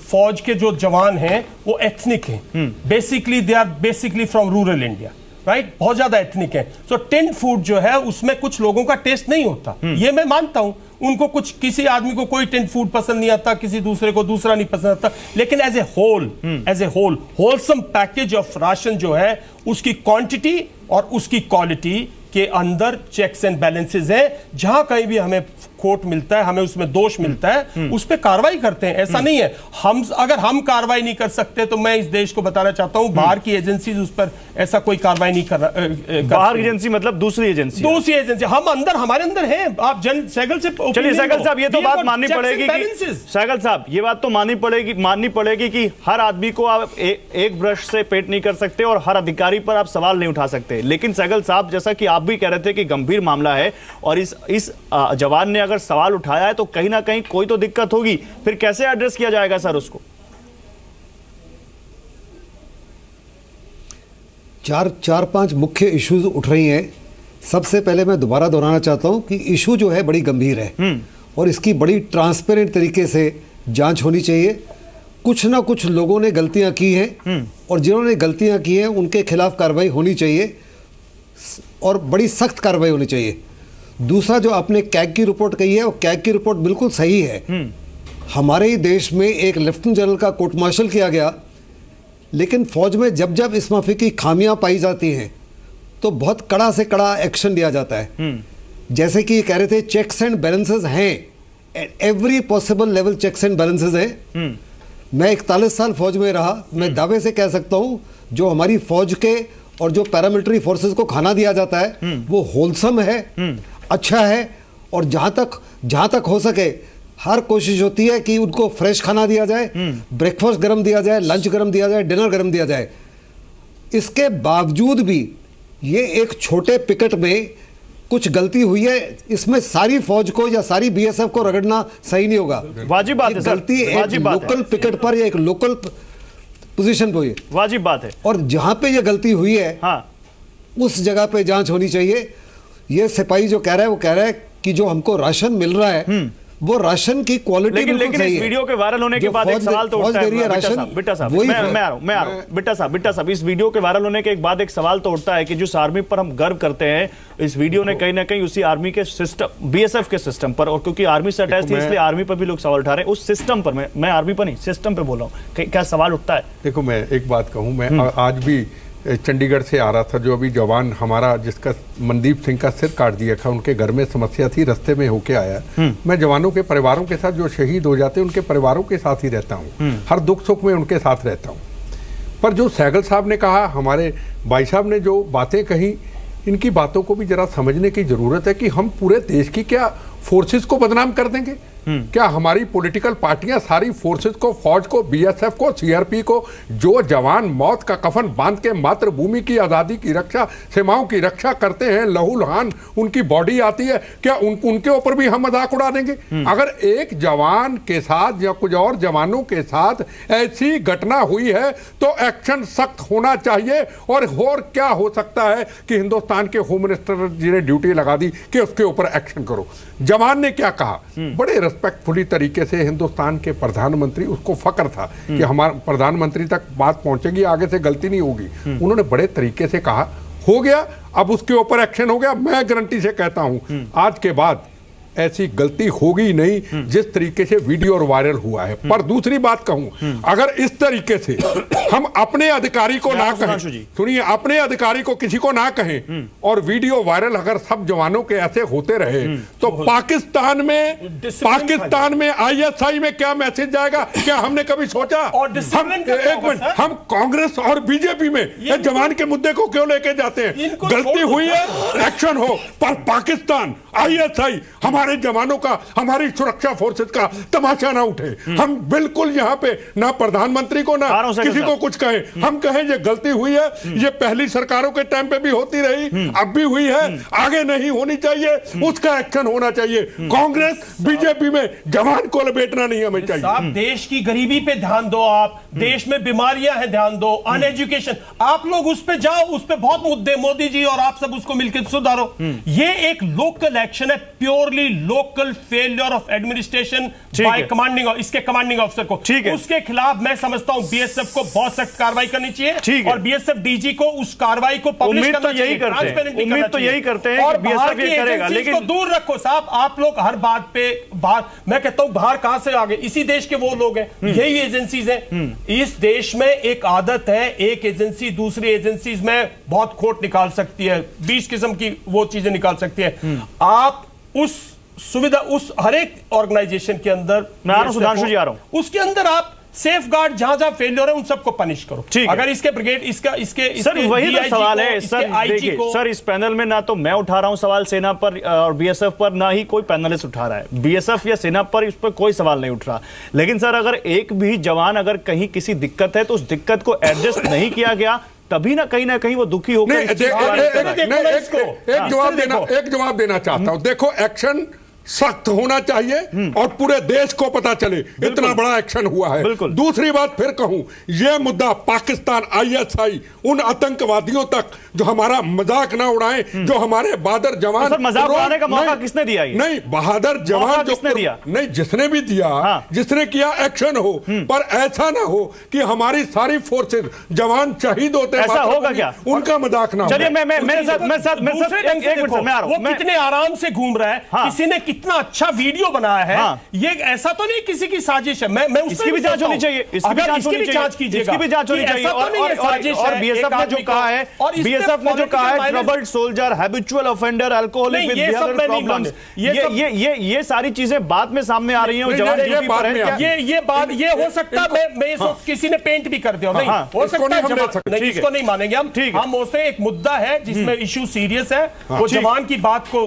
फौज के जो जवान हैं वो एथनिक हैं। Basically they are basically from rural India right बहुत ज़्यादा एथनिक है। सो टिन फ़ूड जो है उसमें कुछ लोगों का टेस्ट नहीं होता। ये मैं मानता हूँ। उनको कुछ किसी आदमी को कोई टेंट फ़ूड पसंद नहीं आता किसी दूसरे को दूसरा नहीं पसंद आता। लेकिन as a whole as a whole wholesome package of ration जो है उसकी क्वांटिटी और उसकी क्वालिटी के अंदर चेक्स एंड बैलेंसेस हैं। जहाँ कहीं भी हमें खोट मिलता है हमें उसमें दोष मिलता है उस पर कार्रवाई करते हैं ऐसा नहीं है। हम अगर हम कार्रवाई नहीं कर सकते तो मैं इस देश को बताना चाहता हूँ बाहर की एजेंसी उस पर ऐसा कोई कार्रवाई नहीं कर बाहर एजेंसी मतलब दूसरी एजेंसी। दूसरी एजेंसी हम अंदर हमारे अंदर हैं। आप जन सैगल से चलिए सैगल साहब ये तो बात माननी पड़ेगी सैगल साहब ये बात तो माननी पड़ेगी माननी पड़ेगी कि हर आदमी को आप एक ब्रश से पेट नहीं कर सकते और हर अधिकारी पर आप सवाल नहीं उठा सकते। लेकिन सैगल साहब जैसा कि आप भी कह रहे थे कि गंभीर मामला है और इस इस जवान ने अगर सवाल उठाया है तो कहीं ना कहीं कोई तो दिक्कत होगी। फिर कैसे एड्रेस किया जाएगा सर उसको? चार चार पाँच मुख्य इश्यूज़ उठ रही हैं। सबसे पहले मैं दोबारा दोहराना चाहता हूँ कि इशू जो है बड़ी गंभीर है। और इसकी बड़ी ट्रांसपेरेंट तरीके से जाँच होनी चाहिए। कुछ ना कुछ लोगों ने गलतियाँ की हैं और जिन्होंने गलतियाँ की हैं उनके खिलाफ कार्रवाई होनी चाहिए। और बड़ी सख्त कार्रवाई होनी चाहिए। दूसरा जो आपने कैग की रिपोर्ट कही है वो कैग की रिपोर्ट बिल्कुल सही है। हमारे ही देश में एक लेफ्टिनेंट जनरल का कोर्ट मार्शल किया गया लेकिन फौज में जब जब इस माफ़ी की खामियाँ पाई जाती हैं तो बहुत कड़ा से कड़ा एक्शन लिया जाता है। जैसे कि कह रहे थे चेक्स एंड बैलेंसेस हैं। Every possible level checks and balances हैं। मैं इकतालीस साल फौज में रहा मैं दावे से कह सकता हूँ जो हमारी फौज के और जो पैरामिलिट्री फोर्सेस को खाना दिया जाता है वो होलसम है। अच्छा है और जहाँ तक जहाँ तक हो सके हर कोशिश होती है कि उनको फ्रेश खाना दिया जाए ब्रेकफास्ट गर्म दिया जाए लंच गर्म दिया जाए डिनर गर्म दिया जाए। इसके बावजूद भी ये एक छोटे पिकट में कुछ गलती हुई है इसमें सारी फौज को या सारी बीएसएफ को रगड़ना सही नहीं होगा। वाजिब बात है गलती एक लोकल पिकट पर या एक लोकल पोजीशन पर हुई वाजिब बात है। और जहाँ पे ये गलती हुई है हाँ। उस जगह पे जाँच होनी चाहिए। ये सिपाही जो कह रहा है वो कह रहा है कि जो हमको राशन मिल रहा है वो राशन की क्वालिटी लेकिन लेकिन इस वीडियो के वायरल होने के बाद एक सवाल तो उठता है राशन बिट्टा साहब मैं मैं आ रहा हूँ मैं आ रहा हूँ। बिट्टा साहब बिट्टा साहब इस वीडियो के वायरल होने के एक बाद एक सवाल तो उठता है कि जिस आर्मी पर हम गर्व करते हैं इस वीडियो ने कहीं ना कहीं उसी आर्मी के सिस्टम बीएसएफ के सिस्टम पर और क्योंकि आर्मी से अटैच थी इसलिए आर्मी पर भी लोग सवाल उठा रहे हैं। उस सिस्टम पर मैं मैं आर्मी पर नहीं सिस्टम पर बोल रहा हूँ क्या सवाल उठता है? देखो मैं एक बात कहूँ मैं आज भी चंडीगढ़ से आ रहा था जो अभी जवान हमारा जिसका मनदीप सिंह का सिर काट दिया था उनके घर में समस्या थी रास्ते में होके आया। मैं जवानों के परिवारों के साथ जो शहीद हो जाते हैं उनके परिवारों के साथ ही रहता हूँ। हर दुख सुख में उनके साथ रहता हूँ। पर जो सैगल साहब ने कहा हमारे भाई साहब ने जो बातें कही इनकी बातों को भी जरा समझने की ज़रूरत है कि हम पूरे देश की क्या फोर्सेस को बदनाम कर देंगे? क्या हमारी पॉलिटिकल पार्टियाँ सारी फोर्सेस को फौज को बीएसएफ को सीआरपी को जो जवान मौत का कफन बाँध के मातृभूमि की आज़ादी की रक्षा सीमाओं की रक्षा करते हैं लहूलहान उनकी बॉडी आती है क्या उन, उनके ऊपर भी हम मज़ाक उड़ा देंगे? अगर एक जवान के साथ या कुछ और जवानों के साथ ऐसी घटना हुई है तो एक्शन सख्त होना चाहिए और और क्या हो सकता है कि हिंदुस्तान के होम मिनिस्टर जी ने ड्यूटी लगा दी कि उसके ऊपर एक्शन करो। जवान ने क्या कहा? बड़े रिस्पेक्टफुली तरीके से हिंदुस्तान के प्रधानमंत्री उसको फक्र था कि हमारे प्रधानमंत्री तक बात पहुंचेगी आगे से गलती नहीं होगी। उन्होंने बड़े तरीके से कहा हो गया अब उसके ऊपर एक्शन हो गया मैं गारंटी से कहता हूँ आज के बाद ऐसी गलती होगी नहीं जिस तरीके से वीडियो और वायरल हुआ है। पर दूसरी बात कहूँ अगर इस तरीके से हम अपने अधिकारी को ना कहें सुनिए अपने अधिकारी को किसी को ना कहें और वीडियो वायरल अगर सब जवानों के ऐसे होते रहे तो पाकिस्तान में पाकिस्तान में आईएसआई में क्या मैसेज जाएगा? क्या हमने कभी सोचा? हम एक मिनट हम कांग्रेस और बीजेपी में जवान के मुद्दे को क्यों लेके जाते हैं? गलती हुई है एक्शन हो पर पाकिस्तान आईएसआई हमारे हमारे जवानों का हमारी सुरक्षा फोर्सेज का तमाशा ना उठे। हम बिल्कुल यहाँ पे ना प्रधानमंत्री को ना किसी को। कुछ कहें। हम कहें ये गलती हुई है ये पहली सरकारों के टाइम पे भी होती रही अब भी हुई है आगे नहीं होनी चाहिए उसका एक्शन होना चाहिए। कांग्रेस बीजेपी में जवान को लपेटना नहीं हमें चाहिए। आप देश की गरीबी पे ध्यान दो आप। देश में बीमारियाँ हैं ध्यान दो। अनएजुकेशन आप लोग उस पर जाओ उस पर बहुत मुद्दे मोदी जी और आप सब उसको मिलकर सुधारो। ये एक लोकल एक्शन है purely local failure of administration by. Commanding इसके कमांडिंग ऑफिसर को ठीक है। उसके खिलाफ मैं समझता हूँ बीएसएफ को बहुत सख्त कार्रवाई करनी चाहिए ठीक है। और बीएसएफ डीजी को उस कार्रवाई को पब्लिश करना तो यही करते हैं। उम्मीद तो यही करते हैं और ये करेगा, लेकिन- दूर रखो साहब आप लोग हर बात पे बाहर मैं कहता हूँ बाहर कहाँ से आ गए इसी देश के वो लोग हैं हम्म। यही एजेंसीज हैं इस देश में एक आदत है एक एजेंसी दूसरी एजेंसीज में बहुत खोट निकाल सकती है बीस किस्म की वो चीज़ें निकाल सकती है हम्म। आप उस सुविधा उस हर एक ऑर्गेनाइजेशन के अंदर मैं आ रहा हूँ, सुधांशु जी आ रहा हूँ। उसके अंदर आप सेफ़ गार्ड जहाँ जहाँ फेलियर है उन सबको पनिश करो। ठीक अगर इसके ब्रिगेड इसका इसके इसके सर वही तो सवाल है सर देखिए को सर इस पैनल में ना तो मैं उठा रहा हूँ सवाल सेना पर और बीएसएफ पर ना ही कोई पैनलिस्ट उठा रहा है। बीएसएफ या सेना पर इस पर कोई सवाल नहीं उठ रहा। लेकिन सर अगर एक भी जवान अगर कहीं किसी दिक्कत है तो उस दिक्कत को एडजस्ट नहीं किया गया तभी ना कहीं ना कहीं वो दुखी होकर एक-। जवाब देना एक जवाब देना चाहता हूँ। देखो एक्शन सख्त होना चाहिए और पूरे देश को पता चले इतना बड़ा एक्शन हुआ है दूसरी बात फिर कहूँ यह मुद्दा पाकिस्तान आईएसआई उन आतंकवादियों तक जो हमारा मज़ाक ना उड़ाएँ जो हमारे बहादुर जवान तो मज़ाक उड़ाने का मौका नहीं, किसने दिया ये? नहीं बहादुर जवान जो किसने दिया? नहीं जिसने भी दिया हाँ। जिसने किया एक्शन हो पर ऐसा ना हो कि हमारी सारी फोर्सेज जवान शहीद होते हैं ऐसा होगा क्या? उनका मज़ाक ना चलिए मैं मैं मेरे साथ मेरे साथ मेरे साथ एक मिनट मैं आ रहा हूँ कितने आराम से घूम रहा है हाँ। किसी ने कितना अच्छा वीडियो बनाया है हाँ। ये ऐसा तो नहीं किसी की साजिश है। मैं मैं उस इसकी पे भी जाँच होनी चाहिए इसकी भी जाँच होनी चाहिए इसकी भी जाँच होनी चाहिए। तो और और- और- साजिश है, बीएसएफ ने जो कहा है और बीएसएफ ने जो कहा है troubled soldier habitual offender alcoholic with नहीं प्रॉब्लम्स ये ये ये ये सारी चीज़ें बाद में सामने आ रही हैं और जवान ड्यूटी पर है ये ये बात ये हो सकता है मैं मैं ये किसी ने पेंट भी कर दिया नहीं हाँ, हो सकता है है। इसको नहीं मानेंगे हम। ठीक है। हम उससे एक मुद्दा है जिसमें इशू सीरियस है। वो जवान की बात को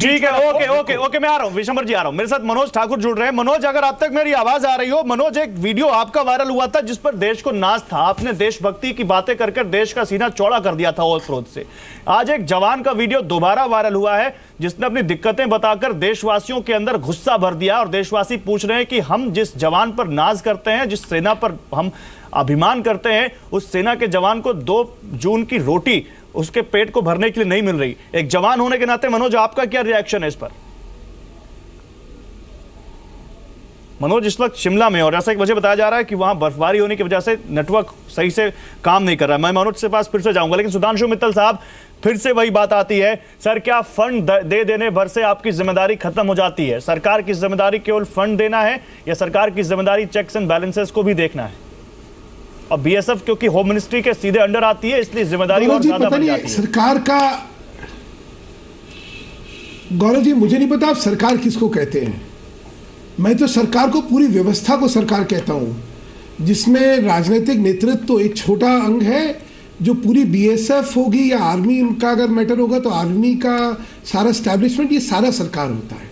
ठीक है ओके ओके। ओके मैं आ रहा हूँ विशंबर जी आ रहा हूँ। मेरे साथ मनोज ठाकुर जुड़ रहे हैं। मनोज, अगर आप तक मेरी आवाज़ आ रही हो, मनोज, एक वीडियो आपका वायरल हुआ था जिस पर देश को नाज था। आपने देशभक्ति की बातें कर कर देश का सीना चौड़ा कर दिया था ओत प्रोत से। आज एक जवान का वीडियो दोबारा वायरल हुआ है, जिसने अपनी दिक्कतें बताकर देशवासियों के अंदर गुस्सा भर दिया और देशवासी पूछ रहे हैं कि हम जिस जवान पर नाज करते हैं, जिस सेना पर हम अभिमान करते हैं, उस सेना के जवान को दो जून की रोटी उसके पेट को भरने के लिए नहीं मिल रही। एक जवान होने के नाते, मनोज, आपका क्या रिएक्शन है इस पर? मनोज इस वक्त शिमला में और ऐसा एक वजह बताया जा रहा है कि वहाँ बर्फबारी होने की वजह से नेटवर्क सही से काम नहीं कर रहा है। मैं मनोज से पास फिर से जाऊँगा लेकिन सुधांशु मित्तल साहब फिर से वही बात आती है सर क्या फंड दे देने भर से आपकी ज़िम्मेदारी खत्म हो जाती है? सरकार की ज़िम्मेदारी केवल फंड देना है या सरकार की ज़िम्मेदारी चेक्स एंड बैलेंसेस को भी देखना है? और बीएसएफ क्योंकि होम मिनिस्ट्री के सीधे अंडर आती है इसलिए ज़िम्मेदारी और ज़्यादा बढ़ जाती है। सरकार का गौरव जी मुझे नहीं पता आप सरकार किसको कहते हैं। मैं तो सरकार को पूरी व्यवस्था को सरकार कहता हूँ जिसमें राजनीतिक नेतृत्व तो एक छोटा अंग है जो पूरी बीएसएफ होगी या आर्मी का अगर मैटर होगा तो आर्मी का सारा स्टैब्लिशमेंट ये सारा सरकार होता है।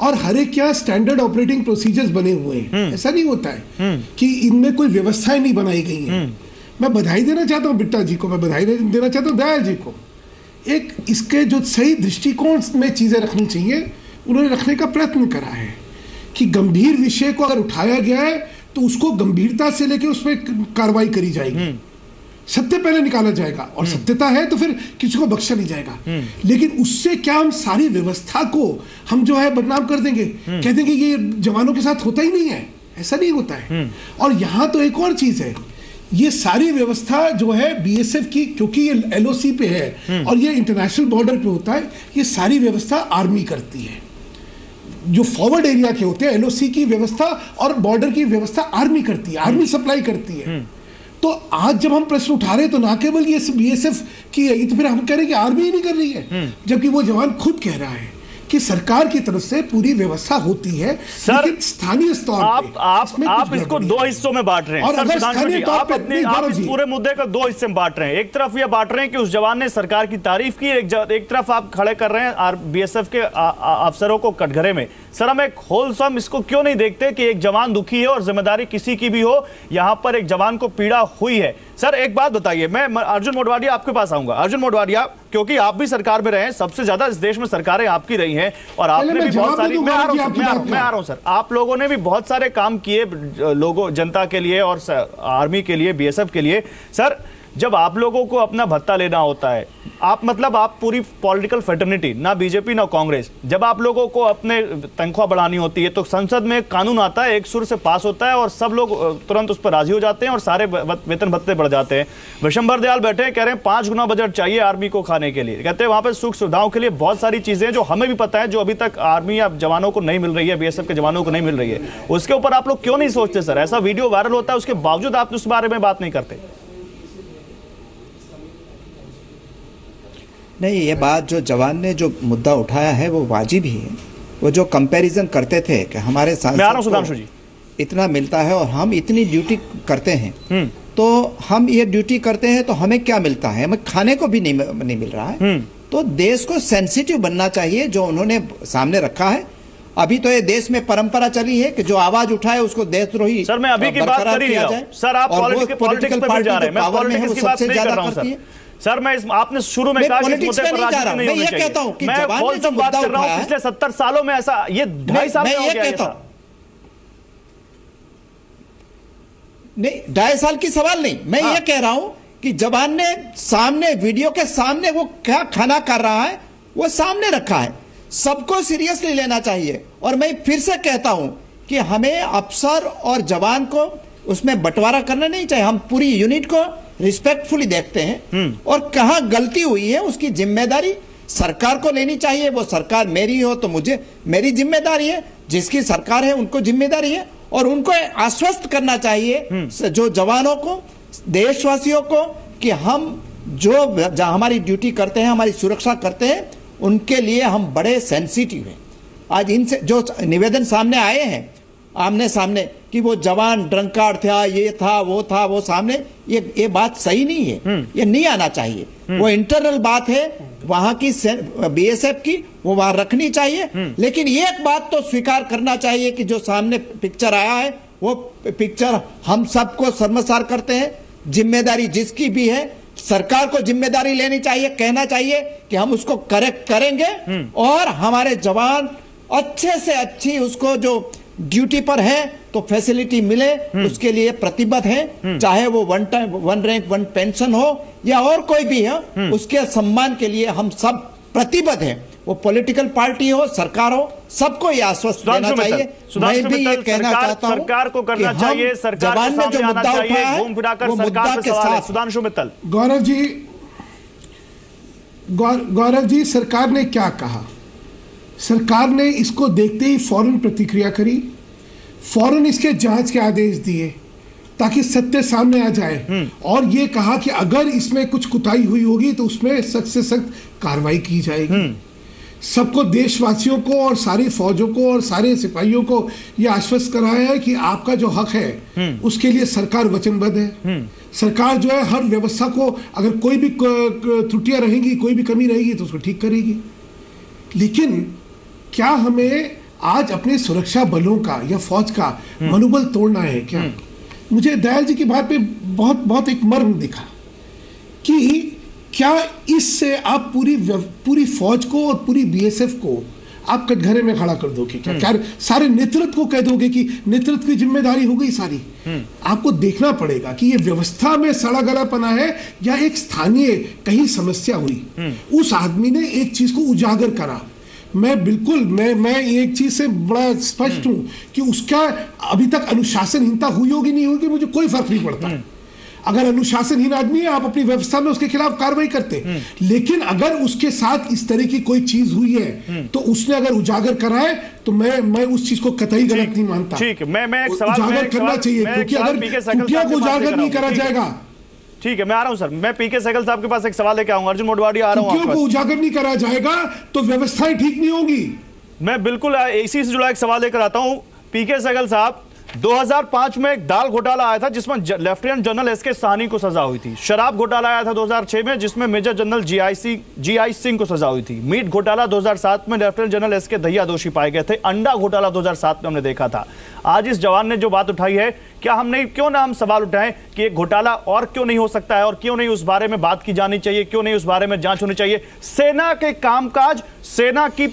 और हर एक यहाँ स्टैंडर्ड ऑपरेटिंग प्रोसीजर्स बने हुए हैं। ऐसा नहीं होता है कि इनमें कोई व्यवस्थाएँ नहीं बनाई गई हैं। मैं बधाई देना चाहता हूँ बिट्टा जी को मैं बधाई देना चाहता हूँ दयाल जी को। एक इसके जो सही दृष्टिकोण में चीज़ें रखनी चाहिए उन्होंने रखने का प्रयत्न करा है। कि गंभीर विषय को अगर उठाया गया है तो उसको गंभीरता से लेकर उस पर कार्रवाई करी जाएगी। सत्य पहले निकाला जाएगा और सत्यता है तो फिर किसी को बख्शा नहीं जाएगा। लेकिन उससे क्या हम सारी व्यवस्था को हम जो है बदनाम कर देंगे? कह देंगे ये जवानों के साथ होता ही नहीं है। ऐसा नहीं होता है। और यहाँ तो एक और चीज़ है। ये सारी व्यवस्था जो है बीएसएफ की क्योंकि ये एलओसी पे है और ये इंटरनेशनल बॉर्डर पे होता है ये सारी व्यवस्था आर्मी करती है। जो फॉरवर्ड एरिया के होते हैं एलओसी की व्यवस्था और बॉर्डर की व्यवस्था आर्मी करती है आर्मी सप्लाई करती है। तो आज जब हम प्रश्न उठा रहे हैं तो ना केवल ये बीएसएफ की है तो फिर हम कह रहे हैं कि आर्मी ही नहीं कर रही है। जबकि वो जवान खुद कह रहा है। कि सरकार की तरफ़ से पूरी व्यवस्था होती है सर, लेकिन स्थानीय स्तर आप आप आप इसको दो हिस्सों में बांट रहे हैं। और सर स्थानीय तौर आप अपने आप इस पूरे मुद्दे को दो हिस्से में बांट रहे हैं। एक तरफ़ ये बांट रहे हैं कि उस जवान ने सरकार की तारीफ़ की एक तरफ़ आप खड़े कर रहे हैं आर बीएसएफ के अफसरों को कटघरे में। सर हम एक होलसम इसको क्यों नहीं देखते कि एक जवान दुखी है और ज़िम्मेदारी किसी की भी हो? यहाँ पर एक जवान को पीड़ा हुई है। सर एक बात बताइए मैं अर्जुन मोडवाडिया आपके पास आऊँगा। अर्जुन मोडवाडिया क्योंकि आप भी सरकार में रहे हैं सबसे ज़्यादा इस देश में सरकारें आपकी रही हैं और आपने भी बहुत सारी मैं आ रहा हूँ सर, मैं आ रहा हूँ, सर। आप लोगों ने भी बहुत सारे काम किए लोगों जनता के लिए और आर्मी के लिए बीएसएफ के लिए। सर जब आप लोगों को अपना भत्ता लेना होता है, आप मतलब आप पूरी पॉलिटिकल फेटर्निटी ना बीजेपी ना कांग्रेस। जब आप लोगों को अपने तनख्वाह बढ़ानी होती है तो संसद में कानून आता है, एक सुर से पास होता है और सब लोग तुरंत उस पर राज़ी हो जाते हैं और सारे वेतन भत्ते बढ़ जाते हैं। विशंबर दयाल बैठे हैं, कह रहे हैं, पाँच गुना बजट चाहिए आर्मी को खाने के लिए। कहते हैं, वहाँ पर सुख सुविधाओं के लिए बहुत सारी चीज़ें जो हमें भी पता है, जो अभी तक आर्मी या जवानों को नहीं मिल रही है बीएसएफ के जवानों को नहीं मिल रही है। उसके ऊपर आप लोग क्यों नहीं सोचते, सर? ऐसा वीडियो वायरल होता है, उसके बावजूद आप उस बारे में बात नहीं करते। नहीं ये बात जो जवान ने जो मुद्दा उठाया है वो वाजिब ही है। वो जो कंपैरिजन करते थे कि हमारे सांसद जी। इतना मिलता है और हम इतनी ड्यूटी करते हैं। तो हम ये ड्यूटी करते हैं तो हमें क्या मिलता है? हमें खाने को भी नहीं नहीं मिल रहा है। तो देश को सेंसिटिव बनना चाहिए जो उन्होंने सामने रखा है। अभी तो ये देश में परंपरा चली है कि जो आवाज़ उठाए उसको देशद्रोही सर मैं अभी की बात कर ही। जाए। सर आप पॉलिटिकल पार्टी जा रहे हैं। मैं पॉलिटिक्स की बात नहीं कर रहा हूँ सर। सर मैं इस आपने शुरू में कहा इस मुद्दे पर राजनीति नहीं होनी चाहिए। कहता हूँ कि मैं होलसम बात कर रहा हूँ पिछले सत्तर सालों में ऐसा ये ढाई साल में हो गया नहीं ढाई साल की सवाल नहीं। मैं ये कह रहा हूँ कि जवान ने सामने वीडियो के सामने वो क्या खाना कर रहा है वो सामने रखा है। सबको सीरियसली लेना चाहिए। और मैं फिर से कहता हूँ कि हमें अफसर और जवान को उसमें बंटवारा करना नहीं चाहिए। हम पूरी यूनिट को रिस्पेक्टफुली देखते हैं और कहा गलती हुई है उसकी ज़िम्मेदारी सरकार को लेनी चाहिए। वो सरकार मेरी हो तो मुझे मेरी ज़िम्मेदारी है। जिसकी सरकार है उनको ज़िम्मेदारी है और उनको आश्वस्त करना चाहिए जो जवानों को देशवासियों को कि हम जो हमारी ड्यूटी करते हैं हमारी सुरक्षा करते हैं उनके लिए हम बड़े सेंसिटिव हैं। आज इनसे जो निवेदन सामने आए हैं आमने सामने कि वो जवान ड्रंकार था ये था वो था वो सामने ये ये बात सही नहीं है हम्म। ये नहीं आना चाहिए हम्म। वो इंटरनल बात है वहाँ की बीएसएफ की वो वहाँ रखनी चाहिए हम्म। लेकिन एक बात तो स्वीकार करना चाहिए कि जो सामने पिक्चर आया है वो पिक्चर हम सबको शर्मसार करते हैं ज़िम्मेदारी जिसकी भी है सरकार को ज़िम्मेदारी लेनी चाहिए कहना चाहिए कि हम उसको करेक्ट करेंगे और हमारे जवान अच्छे से अच्छी उसको जो ड्यूटी पर है तो फैसिलिटी मिले उसके लिए प्रतिबद्ध है चाहे वो one time one rank one pension हो या और कोई भी हो उसके सम्मान के लिए हम सब प्रतिबद्ध है। वो पॉलिटिकल पार्टी हो सरकार हो सबको ये आश्वस्त देना चाहिए। मैं भी ये कहना चाहता हूँ सरकार को करना चाहिए सरकार जवान ने जो मुद्दा उठाया है वो मुद्दा के साथ सुधांशु मित्तल। गौरव जी गौरव जी सरकार ने क्या कहा? सरकार ने इसको देखते ही फ़ौरन प्रतिक्रिया करी फ़ौरन इसके जाँच के आदेश दिए ताकि सत्य सामने आ जाए हम्म। और ये कहा कि अगर इसमें कुछ कुताही हुई होगी तो उसमें सख्त से सख्त कार्रवाई की जाएगी हम्म। सबको देशवासियों को और सारी फौजों को और सारे सिपाहियों को यह आश्वस्त कराया है कि आपका जो हक है हम्म। उसके लिए सरकार वचनबद्ध है सरकार जो है हर व्यवस्था को अगर कोई भी त्रुटियाँ रहेंगी कोई भी कमी रहेगी तो उसको ठीक करेगी लेकिन क्या हमें आज अपने सुरक्षा बलों का या फौज का हम्म। मनोबल तोड़ना है क्या? हम्म। मुझे दयाल जी की बात पे बहुत बहुत एक मर्म दिखा कि क्या इससे आप पूरी पूरी फौज को और पूरी बीएसएफ को आप कटघरे में खड़ा कर दोगे क्या? हम्म। क्या सारे नेतृत्व को कह दोगे कि नेतृत्व की ज़िम्मेदारी हो गई सारी? आपको देखना पड़ेगा कि ये व्यवस्था में सड़ा गलापना है या एक स्थानीय कहीं समस्या हुई। उस आदमी ने एक चीज़ को उजागर करा। मैं बिल्कुल मैं मैं एक चीज़ से बड़ा स्पष्ट हूँ कि उसका अभी तक अनुशासनहीनता हुई होगी नहीं होगी मुझे कोई फ़र्क नहीं पड़ता हम्म। अगर अनुशासनहीन आदमी है आप अपनी व्यवस्था में उसके खिलाफ कार्रवाई करते हम्म। लेकिन अगर उसके साथ इस तरह की कोई चीज़ हुई है हम्म। तो उसने अगर उजागर करा है तो मैं मैं उस चीज़ को कतई गलत नहीं मानता ठीक मैं मैं एक सवाल उजागर करना चाहिए क्योंकि अगर कुटिया को उजागर नहीं करा जाएगा ठीक है मैं आ रहा हूँ सर। मैं पीके सहगल साहब के पास एक सवाल लेके आऊँगा। अर्जुन मोडवाड़ी आ रहा हूँ उजागर नहीं करा जाएगा तो व्यवस्थाएँ ठीक नहीं होगी? मैं बिल्कुल इसी से जुड़ा एक सवाल लेकर आता हूँ। पीके सहगल साहब 2005 में एक दाल घोटाला आया था जिसमें लेफ्टिनेंट जनरल एस के साहनी को सजा हुई थी। शराब घोटाला आया था 2006 में, जिसमें major general GIC, GI Singh को सजा हुई थी। मीट घोटाला 2007 में लेफ्टिनेंट जनरल एस के दहिया दोषी पाए गए थे। अंडा घोटाला 2007 में हमने देखा था। आज इस जवान ने जो बात उठाई है, क्या हमने, क्यों ना हम सवाल उठाएँ कि एक घोटाला और क्यों नहीं हो सकता है और क्यों नहीं उस बारे में बात की जानी चाहिए, क्यों नहीं उस बारे में जाँच होनी चाहिए? सेना के कामकाज, सेना की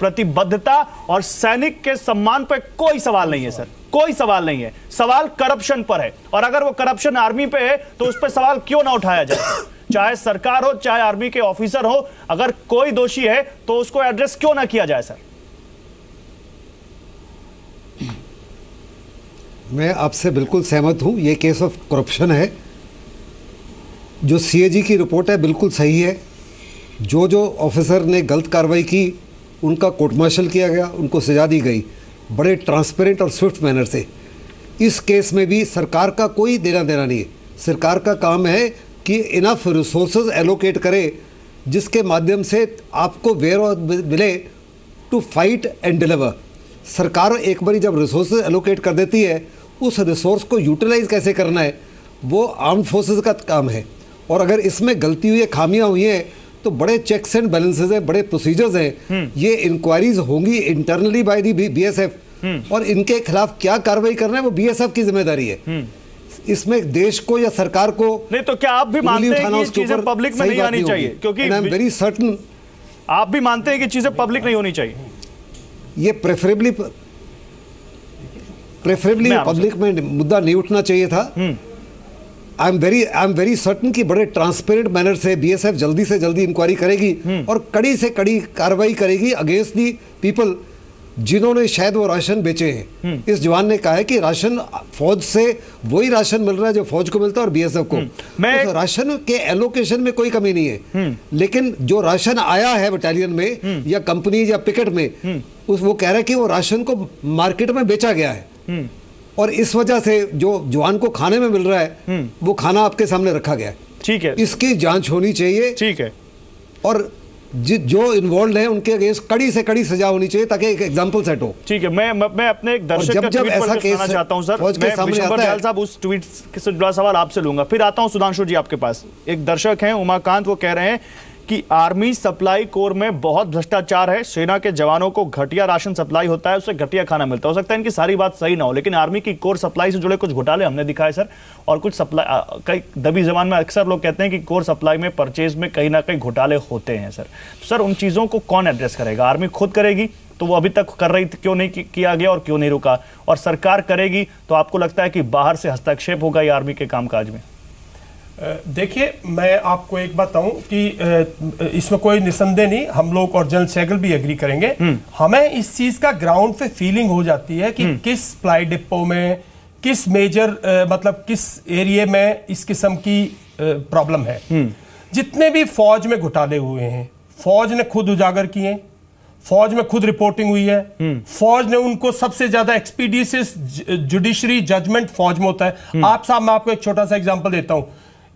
प्रतिबद्धता और सैनिक के सम्मान पर कोई सवाल नहीं है, सर। कोई सवाल नहीं है। सवाल करप्शन पर है। और अगर वो करप्शन आर्मी पे है तो उस पर सवाल क्यों ना उठाया जाए? चाहे सरकार हो, चाहे आर्मी के ऑफिसर हो, अगर कोई दोषी है तो उसको एड्रेस क्यों ना किया जाए सर मैं आपसे बिल्कुल सहमत हूँ, ये केस ऑफ़ करप्शन है। जो सीएजी की रिपोर्ट है, बिल्कुल सही है। जो जो ऑफिसर ने गलत कार्रवाई की, उनका कोर्ट मार्शल किया गया, उनको सजा दी गई। बड़े ट्रांसपेरेंट और स्विफ्ट मैनर से। इस केस में भी सरकार का कोई देना देना नहीं है। सरकार का काम है कि इनफ रिसोर्स एलोकेट करे, जिसके माध्यम से आपको वेयर मिले टू फाइट एंड डिलीवर सरकार एक बारी जब रिसोर्स एलोकेट कर देती है, उस रिसोर्स को यूटिलाइज कैसे करना है? वो आर्म फोर्सेस का काम है। और अगर इसमें गलती हुई है, खामियाँ हुई हैं तो बड़े चेक्स एंड बैलेंसेज हैं बड़े प्रोसीजर्स हैं। ये इंक्वायरीज होंगी इंटरनली बाय दी बीएसएफ और इनके खिलाफ क्या कार्रवाई करना है वो बीएसएफ की ज़िम्मेदारी है। इसमें देश को या सरकार को नहीं तो क्या आप भी मानते हैं कि चीज़ें पब्लिक में नहीं आनी चाहिए? क्योंकि आई एम वेरी सर्टन आप भी मानते हैं कि चीज़ें पब्लिक नहीं होनी चाहिए? ये प्रेफरेबली प्रेफरेबली पब्लिक में मुद्दा नहीं उठना चाहिए था। I am very I am very certain कि बड़े ट्रांसपेरेंट मैनर से बीएसएफ जल्दी से जल्दी इंक्वायरी करेगी और कड़ी से कड़ी कार्रवाई करेगी अगेंस्ट दी पीपल जिन्होंने शायद वो राशन बेचे हैं। इस जवान ने कहा है कि राशन फौज से वही राशन मिल रहा है जो फौज को मिलता है और बीएसएफ को। मैं तो राशन के एलोकेशन में कोई कमी नहीं है। लेकिन जो राशन आया है बटालियन में या कंपनी या पिकेट में उस वो कह रहा है कि वो राशन को मार्केट में बेचा गया है। और इस वजह से जो जवान को खाने में मिल रहा है वो खाना आपके सामने रखा गया है। ठीक है। इसकी जाँच होनी चाहिए। ठीक है। और जो इन्वॉल्व है उनके अगेंस्ट कड़ी से कड़ी सजा होनी चाहिए ताकि एक एग्जांपल सेट हो। ठीक है मैं मैं अपने एक दर्शक जब जब ऐसा केस चाहता हूँ सर के सामने साहब उस ट्वीट से जुड़ा सवाल आपसे लूँगा। फिर आता हूँ सुधांशु जी आपके पास। एक दर्शक हैं उमाकांत वो कह रहे हैं कि आर्मी सप्लाई कोर में बहुत भ्रष्टाचार है। सेना के जवानों को घटिया राशन सप्लाई होता है उससे घटिया खाना मिलता हो। सकता है इनकी सारी बात सही ना हो, लेकिन आर्मी की कोर सप्लाई से जुड़े कुछ घोटाले हमने दिखाए, सर, और कुछ सप्लाई कई दबी जबान में अक्सर लोग कहते हैं कि कोर सप्लाई में परचेज में कहीं ना कहीं घोटाले होते हैं, सर। सर, उन चीज़ों को कौन एड्रेस करेगा? आर्मी खुद करेगी? तो वो अभी तक कर रही थी, क्यों नहीं किया गया और क्यों नहीं रुका? और सरकार करेगी तो आपको लगता है कि बाहर से हस्तक्षेप होगा ये आर्मी के कामकाज में? देखिए मैं आपको एक बताऊँ कि इसमें कोई निसंदेह नहीं हम लोग और जनरल सैगल भी एग्री करेंगे। हमें इस चीज़ का ग्राउंड पे फीलिंग हो जाती है कि किस प्लाई डिपो में किस मेजर मतलब किस एरिया में इस किस्म की प्रॉब्लम है। जितने भी फौज में घोटाले हुए हैं फौज ने खुद उजागर किए फौज में खुद रिपोर्टिंग हुई है फौज ने उनको सबसे ज़्यादा एक्सपीडियस जुडिशरी जजमेंट फौज में होता है। आप साहब मैं आपको एक छोटा सा एग्जांपल देता हूँ।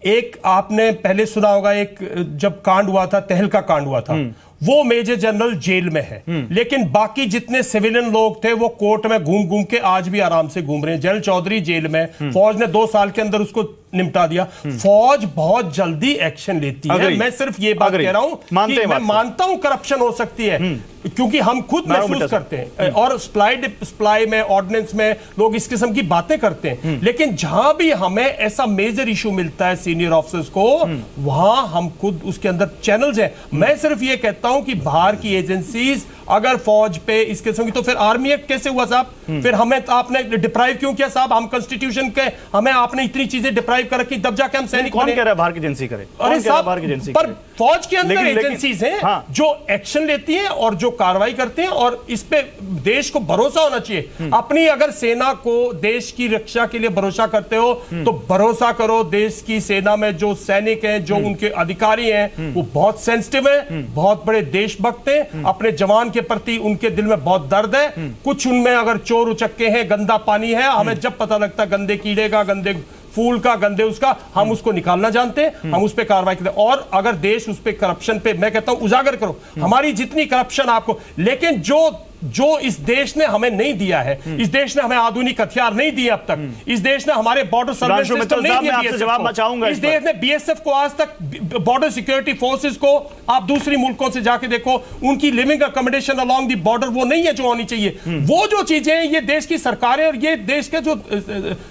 एक आपने पहले सुना होगा एक, जब कांड हुआ था, तहलका कांड हुआ था हम्म। वो मेजर जनरल जेल में है। हम्म। लेकिन बाकी जितने सिविलियन लोग थे वो कोर्ट में घूम घूम के आज भी आराम से घूम रहे हैं। जनरल चौधरी जेल में हम्म। फौज ने दो साल के अंदर उसको निपटा दिया। फौज बहुत जल्दी एक्शन लेती है। मैं सिर्फ़ ये बात कह रहा हूँ कि मैं मानता हूँ करप्शन हो सकती है क्योंकि हम खुद महसूस करते हैं। और सप्लाई सप्लाई में ऑर्डिनेंस में लोग इस किस्म की बातें करते हैं। हम्म। लेकिन जहाँ भी हमें ऐसा मेजर इशू मिलता है सीनियर ऑफिसर्स को हम्म। वहाँ हम खुद उसके अंदर चैनल्स हैं। हम्म। मैं सिर्फ़ ये कहता हूँ कि बाहर की एजेंसीज अगर फौज पे इस किस्म की तो फिर आर्मी एक्ट कैसे हुआ साहब? फिर हमें तो आपने डिप्राइव क्यों किया साहब? हम कॉन्स्टिट्यूशन के हमें आपने इतनी चीज़ें डिप्राइव कर रखी तब जाके हम सैनिक कौन कह रहा है बाहर की एजेंसी करे? अरे साहब पर फौज के अंदर एजेंसीज हैं हाँ। जो एक्शन लेती हैं और जो कार्रवाई करते हैं और इस पे देश को भरोसा होना चाहिए। हम्म। अपनी अगर सेना को देश की रक्षा के लिए भरोसा करते हो हम्म। तो भरोसा करो देश की सेना में जो सैनिक हैं जो हम्म। उनके अधिकारी हैं वो बहुत सेंसिटिव है बहुत बड़े देशभक्त हैं अपने जवान के प्रति उनके दिल में बहुत दर्द है। कुछ उनमें अगर चोर उचक्के हैं गंदा पानी है हमें जब पता लगता है गंदे कीड़े का गंदे फूल का गंदे उसका हम उसको निकालना जानते हैं हम उस पर कार्रवाई करते और अगर देश उस पर करप्शन पे मैं कहता हूँ उजागर करो। हमारी जितनी करप्शन आपको लेकिन जो जो इस देश ने हमें नहीं दिया है हम्म। इस देश ने हमें आधुनिक हथियार नहीं दिए अब तक हम्म। इस देश ने हमारे बॉर्डर सर्विस नहीं दिया जवाब चाहूँगा इस देश ने बीएसएफ को आज तक बॉर्डर सिक्योरिटी फोर्सेस को आप दूसरी मुल्कों से जाके देखो उनकी living accommodation along the border वो नहीं है जो होनी चाहिए। हम्म। वो जो चीज़ें हैं ये देश की सरकारें और ये देश के जो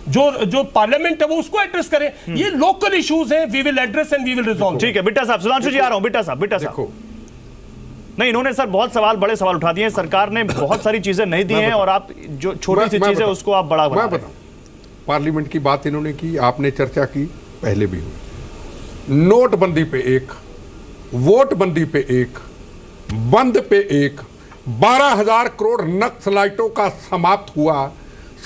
जो जो पार्लियामेंट है वो उसको एड्रेस करें। ये लोकल इश्यूज़ हैं we will address and we will resolve ठीक है बिट्टा साहब सुधांशु जी आ रहा हूँ बिट्टा साहब बिट्टा साहब। नहीं इन्होंने सर बहुत सवाल बड़े सवाल उठा दिए हैं। सरकार ने बहुत सारी चीज़ें नहीं दी हैं और आप जो छोटी सी चीज़ है उसको आप बड़ा बना बताऊँ पार्लियामेंट की बात इन्होंने की आपने चर्चा की पहले भी हुई। नोटबंदी पे एक वोटबंदी पे एक बंद पे एक बारह हज़ार करोड़ नक्सलाइटों का समाप्त हुआ।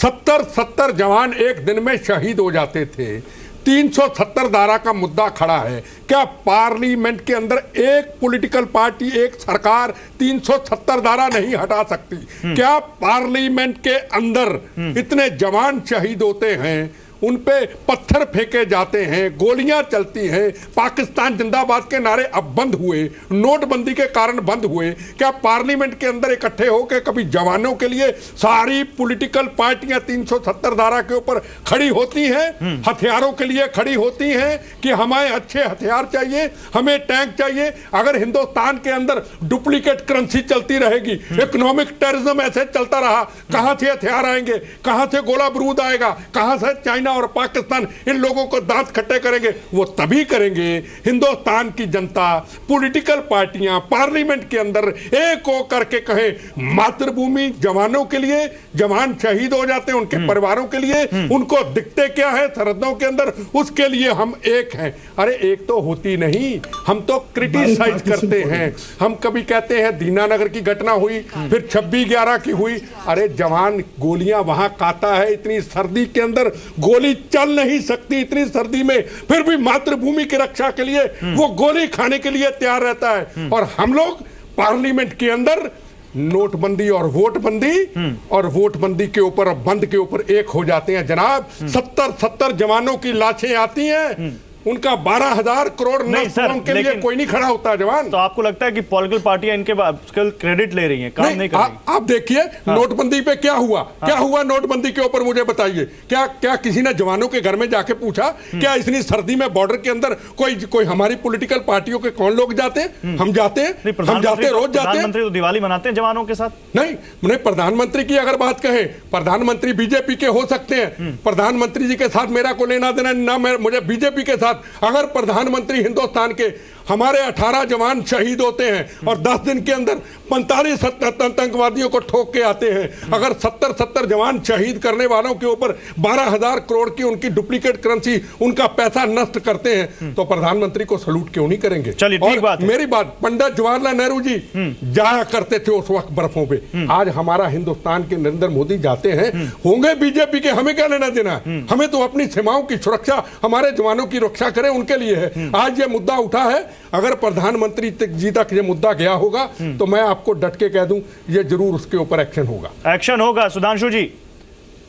सत्तर सत्तर जवान एक दिन में शहीद हो जाते थे। 370 धारा का मुद्दा खड़ा है। क्या पार्लियामेंट के अंदर एक पॉलिटिकल पार्टी एक सरकार 370 धारा नहीं हटा सकती? क्या पार्लियामेंट के अंदर इतने जवान शहीद होते हैं? उन पे पत्थर फेंके जाते हैं गोलियाँ चलती हैं। पाकिस्तान जिंदाबाद के नारे अब बंद हुए नोटबंदी के कारण बंद हुए। क्या पार्लियामेंट के अंदर इकट्ठे होकर कभी जवानों के लिए सारी पॉलिटिकल पार्टियाँ 370 धारा के ऊपर खड़ी होती हैं? हथियारों के लिए खड़ी होती हैं कि हमें अच्छे हथियार चाहिए हमें टैंक चाहिए। अगर हिंदुस्तान के अंदर डुप्लीकेट करेंसी चलती रहेगी इकोनॉमिक टेररिज्म ऐसे चलता रहा कहाँ से हथियार आएँगे कहाँ से गोला बारूद आएगा कहाँ से चाइना और पाकिस्तान इन लोगों को दांत खट्टे करेंगे वो तभी करेंगे हिंदुस्तान की जनता पॉलिटिकल पार्टियाँ पार्लियामेंट के अंदर एक हो करके कहे मातृभूमि जवानों के लिए जवान शहीद हो जाते हैं उनके परिवारों के लिए उनको दिखते क्या है सरहदों के अंदर उसके लिए हम एक हैं। अरे एक तो होती नहीं हम तो क्रिटिसाइज करते हैं। हम कभी कहते हैं दीनानगर की घटना हुई फिर छब्बीस ग्यारह की हुई। अरे जवान गोलियाँ वहाँ काता है इतनी सर्दी के अंदर गोली चल नहीं सकती इतनी सर्दी में फिर भी मातृभूमि की रक्षा के लिए वो गोली खाने के लिए तैयार रहता है। और हम लोग पार्लियामेंट के अंदर नोटबंदी और वोटबंदी और वोटबंदी के ऊपर बंद के ऊपर एक हो जाते हैं जनाब। सत्तर सत्तर जवानों की लाशें आती हैं। उनका बारह हज़ार करोड़ नहीं सर, उनके लिए कोई नहीं खड़ा होता जवान। तो आपको लगता है कि पॉलिटिकल पार्टियाँ इनके कल क्रेडिट ले रही हैं काम नहीं, नहीं, कर रही? आ, आप देखिए हाँ। नोटबंदी पे क्या हुआ? हाँ। क्या हुआ नोटबंदी के ऊपर मुझे बताइए। क्या क्या किसी ने जवानों के घर में जाके पूछा क्या इतनी सर्दी में बॉर्डर के अंदर कोई कोई हमारी पोलिटिकल पार्टियों के कौन लोग जाते हम जाते हैं हम जाते प्रधानमंत्री रोज जाते प्रधानमंत्री तो दिवाली मनाते हैं जवानों के साथ। नहीं प्रधानमंत्री की अगर बात कहे प्रधानमंत्री बीजेपी के हो सकते हैं। प्रधानमंत्री जी के साथ मेरा को लेना देना ना मुझे बीजेपी के साथ अगर प्रधानमंत्री हिंदुस्तान के हमारे 18 जवान शहीद होते हैं और 10 दिन के अंदर 45 आतंकवादियों को ठोक के आते हैं। अगर 70 70 जवान शहीद करने वालों के ऊपर 12000 करोड़ की उनकी डुप्लीकेट करेंसी उनका पैसा नष्ट करते हैं तो प्रधानमंत्री को सलूट क्यों नहीं करेंगे? चलिए, ठीक और बात मेरी बात पंडित जवाहरलाल नेहरू जी जाया करते थे उस वक्त बर्फों पे। आज हमारा हिंदुस्तान के नरेंद्र मोदी जाते हैं। होंगे बीजेपी के हमें क्या लेना देना? हमें तो अपनी सीमाओं की सुरक्षा हमारे जवानों की रक्षा करें उनके लिए है। आज ये मुद्दा उठा है अगर प्रधानमंत्री तक जी तक ये मुद्दा गया होगा तो मैं आपको डट के कह दूँ ये ज़रूर उसके ऊपर एक्शन होगा। एक्शन होगा। सुधांशु जी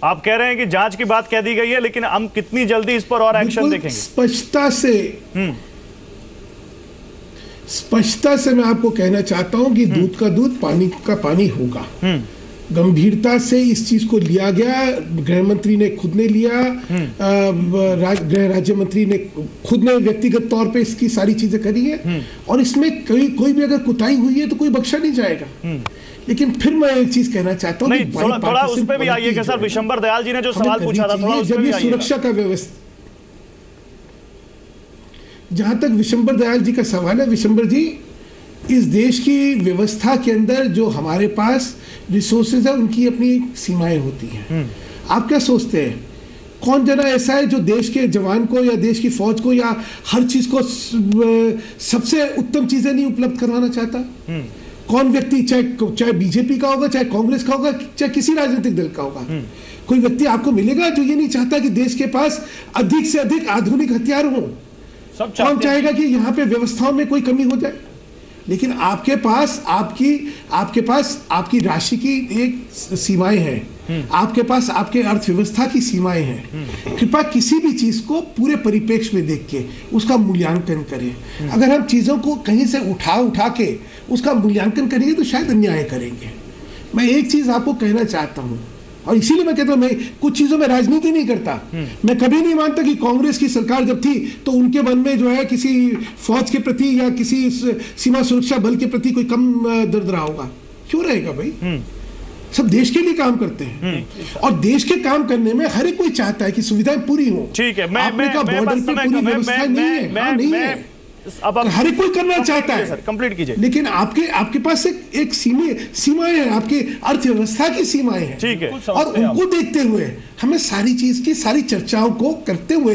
आप कह रहे हैं कि जाँच की बात कह दी गई है लेकिन हम कितनी जल्दी इस पर और एक्शन देखेंगे? स्पष्टता से स्पष्टता से मैं आपको कहना चाहता हूँ कि दूध का दूध पानी का पानी होगा। गंभीरता से इस चीज़ को लिया गया गृह मंत्री ने खुद ने लिया राज- गृह राज्य मंत्री ने खुद ने व्यक्तिगत तौर पे इसकी सारी चीज़ें करी है। और इसमें कोई कोई भी अगर कुताही हुई है तो कोई बख्शा नहीं जाएगा। लेकिन फिर मैं एक चीज़ कहना चाहता हूँ थोड़ा थोड़ा उस पर भी आइए सर। विशंबर दयाल जी ने जो सवाल पूछा था थोड़ा जब ये सुरक्षा का व्यवस्था जहाँ तक विशंबर दयाल जी का सवाल है विशंबर जी इस देश की व्यवस्था के अंदर जो हमारे पास रिसोर्सेज है उनकी अपनी सीमाएँ होती हैं। आप क्या सोचते हैं? कौन जना ऐसा है जो देश के जवान को या देश की फौज को या हर चीज़ को सबसे उत्तम चीज़ें नहीं उपलब्ध करवाना चाहता? कौन व्यक्ति चाहे चाहे बीजेपी का होगा चाहे कांग्रेस का होगा चाहे किसी राजनीतिक दल का होगा। कोई व्यक्ति आपको मिलेगा जो ये नहीं चाहता कि देश के पास अधिक से अधिक आधुनिक हथियार हो? कौन चाहेगा कि यहाँ पे व्यवस्थाओं में कोई कमी हो जाए? लेकिन आपके पास आपकी आपके पास आपकी राशि की एक सीमाएँ हैं। आपके पास आपके अर्थव्यवस्था की सीमाएँ हैं। कृपया किसी भी चीज़ को पूरे परिप्रेक्ष्य में देख के उसका मूल्यांकन करें। अगर हम चीज़ों को कहीं से उठा उठा के उसका मूल्यांकन करेंगे तो शायद अन्याय करेंगे। मैं एक चीज़ आपको कहना चाहता हूँ और इसीलिए मैं कहता हूँ मैं कुछ चीज़ों में राजनीति नहीं करता। मैं कभी नहीं मानता कि कांग्रेस की सरकार जब थी तो उनके मन में जो है किसी फौज के प्रति या किसी सीमा सुरक्षा बल के प्रति कोई कम दर्द रहा होगा। क्यों रहेगा भाई? सब देश के लिए काम करते हैं। और देश के काम करने में हर एक कोई चाहता है कि सुविधाएँ पूरी हो। ठीक है मैं आपने मैं मैं बॉर्डर पे पूरी मैं व्यवस्था मैं नहीं मैं है। मैं नहीं मैं है। अब आप हर एक कोई करना चाहता है। सर कंप्लीट कीजिए। लेकिन आपके आपके पास एक एक सीमे सीमाएँ हैं आपकी अर्थव्यवस्था की सीमाएँ हैं। ठीक है। और उनको देखते हुए हमें सारी चीज़ की सारी चर्चाओं को करते हुए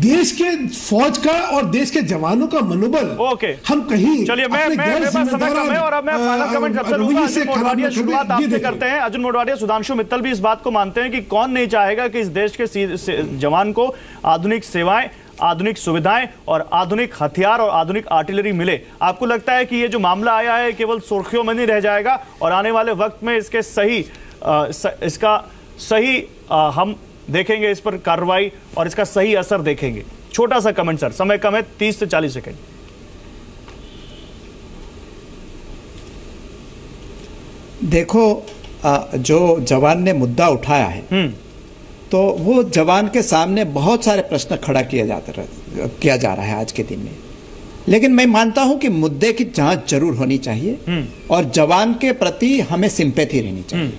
देश के फौज का और देश के जवानों का मनोबल ओके। हम कहीं चलिए मैं मैं समय है और अब मैं फाइनल कमेंट सबसे लूँगा। से अर्जुन मोडवाडिया शुरुआत आपसे करते हैं। अर्जुन मोडवाडिया सुधांशु मित्तल भी इस बात को मानते हैं कि कौन नहीं चाहेगा कि इस देश के जवान को आधुनिक सेवाएँ आधुनिक सुविधाएँ और आधुनिक हथियार और आधुनिक आर्टिलरी मिले। आपको लगता है कि ये जो मामला आया है केवल सुर्खियों में नहीं रह जाएगा और आने वाले वक्त में इसके सही स, इसका सही हम देखेंगे इस पर कार्रवाई और इसका सही असर देखेंगे। छोटा सा कमेंट सर समय कम है तीस से चालीस सेकेंड। देखो जो जवान ने मुद्दा उठाया है तो वो जवान के सामने बहुत सारे प्रश्न खड़ा किया जाता रह- किया जा रहा है आज के दिन में। लेकिन मैं मानता हूँ कि मुद्दे की जाँच ज़रूर होनी चाहिए और जवान के प्रति हमें सिंपैथी रहनी चाहिए।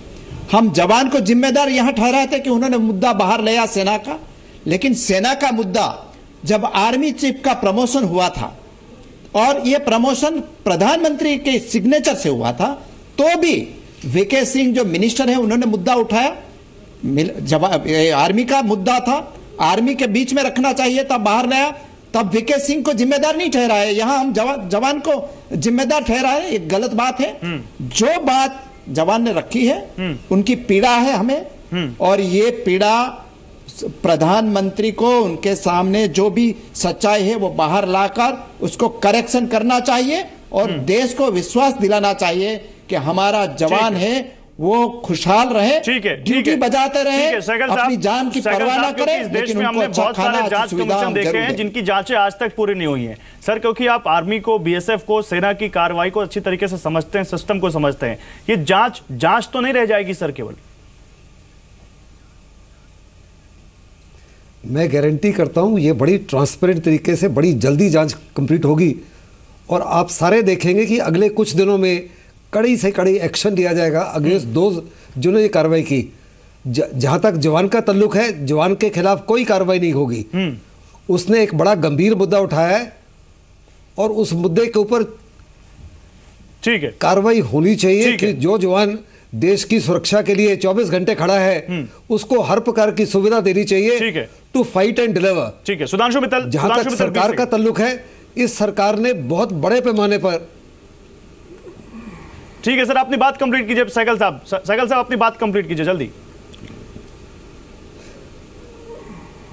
हम जवान को जिम्मेदार यहाँ ठहराते कि उन्होंने मुद्दा बाहर लिया सेना का लेकिन सेना का मुद्दा जब आर्मी चीफ का प्रमोशन हुआ था और यह प्रमोशन प्रधानमंत्री के सिग्नेचर से हुआ था तो भी वीके सिंह जो मिनिस्टर है उन्होंने मुद्दा उठाया मिल- ये आर्मी का मुद्दा था। आर्मी के बीच में रखना चाहिए तब बाहर लाया। तब वीके सिंह को जिम्मेदार नहीं ठहराए यहाँ हम जवा, जवान को जिम्मेदार ठहराए ये गलत बात है। जो बात जवान ने रखी है उनकी पीड़ा है हमें। और ये पीड़ा प्रधानमंत्री को उनके सामने जो भी सच्चाई है वो बाहर लाकर उसको करेक्शन करना चाहिए। और देश को विश्वास दिलाना चाहिए कि हमारा जवान है वो खुशहाल रहे ठीक है ठीक ड्यूटी है। बजाते रहे अपनी जान की परवाह ना करें इस देश में हमने अच्छा बहुत सारे जाँच कमीशन देखे हैं जिनकी जांचें आज तक पूरी नहीं हुई हैं। सर क्योंकि आप आर्मी को बीएसएफ को सेना की कार्रवाई को अच्छी तरीके से समझते हैं सिस्टम को समझते हैं ये जाँच जाँच तो नहीं रह जाएगी सर केवल। मैं गारंटी करता हूँ ये बड़ी ट्रांसपेरेंट तरीके से बड़ी जल्दी जाँच कंप्लीट होगी और आप सारे देखेंगे कि अगले कुछ दिनों में कड़ी से कड़ी एक्शन लिया जाएगा अगेंस्ट दो जिन्होंने ये कार्रवाई की। जहाँ तक जवान का तल्लुक है जवान के खिलाफ कोई कार्रवाई नहीं होगी। उसने एक बड़ा गंभीर मुद्दा उठाया है और उस मुद्दे के ऊपर ठीक है। कार्रवाई होनी चाहिए कि जो जवान देश की सुरक्षा के लिए 24 घंटे खड़ा है उसको हर प्रकार की सुविधा देनी चाहिए टू फाइट एंड डिलीवर ठीक है। सुधांशु मित्तल जहाँ तक सरकार का तल्लुक है इस सरकार ने बहुत बड़े पैमाने पर ठीक है सर अपनी बात कंप्लीट कीजिए साइकिल साहब। साइकिल साहब अपनी बात कंप्लीट कीजिए जल्दी।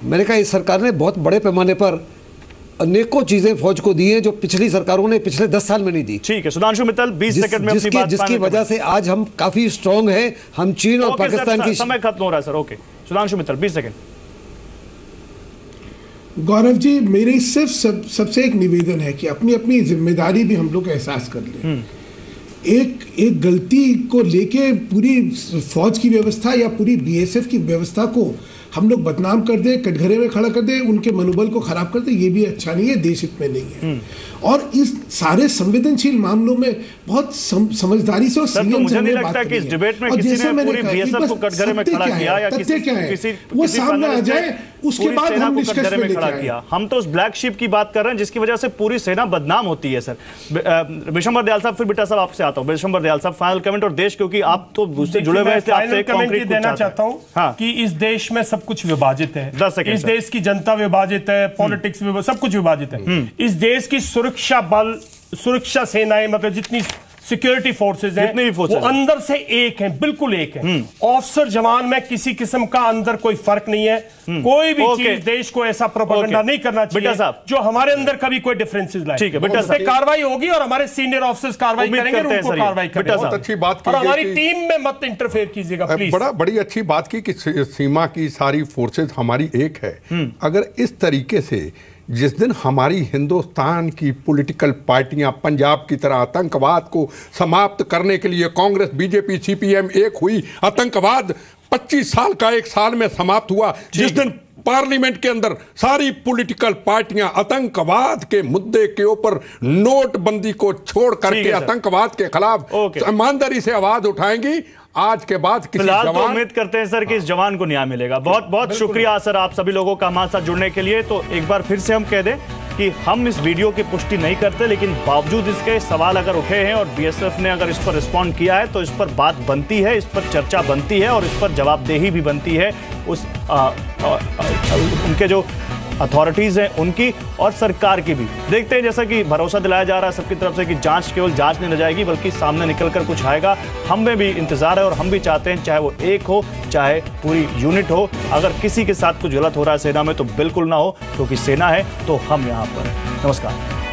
मैंने कहा इस सरकार ने बहुत बड़े पैमाने पर अनेकों चीज़ें फौज को दी हैं जो पिछली सरकारों ने पिछले दस साल में नहीं दी। ठीक है सुधांशु मित्तल 20 जिस, सेकंड में जिसकी, जिसकी वजह से आज हम काफ़ी स्ट्रांग हैं हम चीन और पाकिस्तान की समय खत्म हो रहा है sir okay Sudhanshu Mittal 20 second Gaurav ji मेरी सिर्फ़ सब, सबसे एक निवेदन है कि अपनी अपनी ज़िम्मेदारी भी हम लोग एहसास कर लें। एक एक गलती को लेके पूरी फौज की व्यवस्था या पूरी बीएसएफ की व्यवस्था को हम लोग बदनाम कर दें, कटघरे में खड़ा कर दें, उनके मनोबल को खराब कर दें, ये भी अच्छा नहीं है, देश हित में नहीं है। और इस सारे संवेदनशील मामलों में बहुत सम, समझदारी से और सर तो संयम से मुझे बात लगता कि इस डिबेट में और किसी जैसे ने मैंने पूरी कहा बीएसएफ को कटघरे में खड़ा किया या तथ्य किसी क्या है? किसी वो सामने आ जाए उसके बाद हम निष्कर्ष कटघरे में खड़ा किया। हम तो उस ब्लैक शिप की बात कर रहे हैं जिसकी वजह से पूरी सेना बदनाम होती है सर। विशंबर दयाल साहब फिर बेटा साहब आपसे आता हूँ। विशंबर दयाल साहब फाइनल कमेंट और देश क्योंकि आप तो उससे जुड़े हुए हैं इसलिए आपसे एक कमेंट देना चाहता हूँ हाँ। कि इस देश में सब कुछ विभाजित है। इस देश की जनता विभाजित है पॉलिटिक्स विभाजित सब कुछ विभाजित है। इस देश की सुरक्षा बल सुरक्षा सेनाएँ मतलब जितनी सिक्योरिटी फोर्सेज हैं जितनी वो हैं। अंदर से एक हैं बिल्कुल एक हैं ऑफिसर जवान में किसी किस्म का अंदर कोई फ़र्क नहीं है कोई भी चीज़ देश को ऐसा प्रोपेगेंडा। नहीं करना चाहिए जो हमारे अंदर कभी कोई डिफरेंसेस लाए ठीक है, बेटा साहब। कार्रवाई होगी और हमारे सीनियर ऑफिसर्स कार्रवाई करेंगे उनको। कार्रवाई बेटा करेंगे साहब। बहुत अच्छी बात की हमारी टीम में मत इंटरफेयर कीजिएगा प्लीज़ बड़ा बड़ी अच्छी बात की कि सीमा की सारी फोर्सेज हमारी एक है अगर इस तरीके से जिस दिन हमारी हिंदुस्तान की पॉलिटिकल पार्टियाँ पंजाब की तरह आतंकवाद को समाप्त करने के लिए कांग्रेस बीजेपी सीपीएम एक हुई आतंकवाद 25 साल का एक साल में समाप्त हुआ। जिस दिन पार्लियामेंट के अंदर सारी पॉलिटिकल पार्टियाँ आतंकवाद के मुद्दे के ऊपर नोटबंदी को छोड़ करके आतंकवाद के खिलाफ ईमानदारी से आवाज़ उठाएँगी आज के बाद किसी फ़िलहाल तो उम्मीद करते हैं सर कि इस जवान को न्याय मिलेगा। बहुत बहुत शुक्रिया सर आप सभी लोगों का हमारे साथ जुड़ने के लिए। तो एक बार फिर से हम कह दें कि हम इस वीडियो की पुष्टि नहीं करते लेकिन बावजूद इसके सवाल अगर उठे हैं और बीएसएफ ने अगर इस पर रिस्पॉन्ड किया है तो इस पर बात बनती है इस पर चर्चा बनती है और इस पर जवाबदेही भी बनती है। उस आ, आ, आ, आ, उनके जो अथॉरिटीज़ हैं उनकी और सरकार की भी। देखते हैं, जैसा कि भरोसा दिलाया जा रहा है सबकी तरफ़ से कि जाँच केवल जाँच नहीं रह जाएगी, बल्कि सामने निकल कर कुछ आएगा। हमें भी इंतज़ार है और हम भी चाहते हैं, चाहे वो एक हो, चाहे पूरी यूनिट हो। अगर किसी के साथ कुछ गलत हो रहा है सेना में तो बिल्कुल ना हो, क्योंकि तो सेना है तो हम यहाँ पर नमस्कार।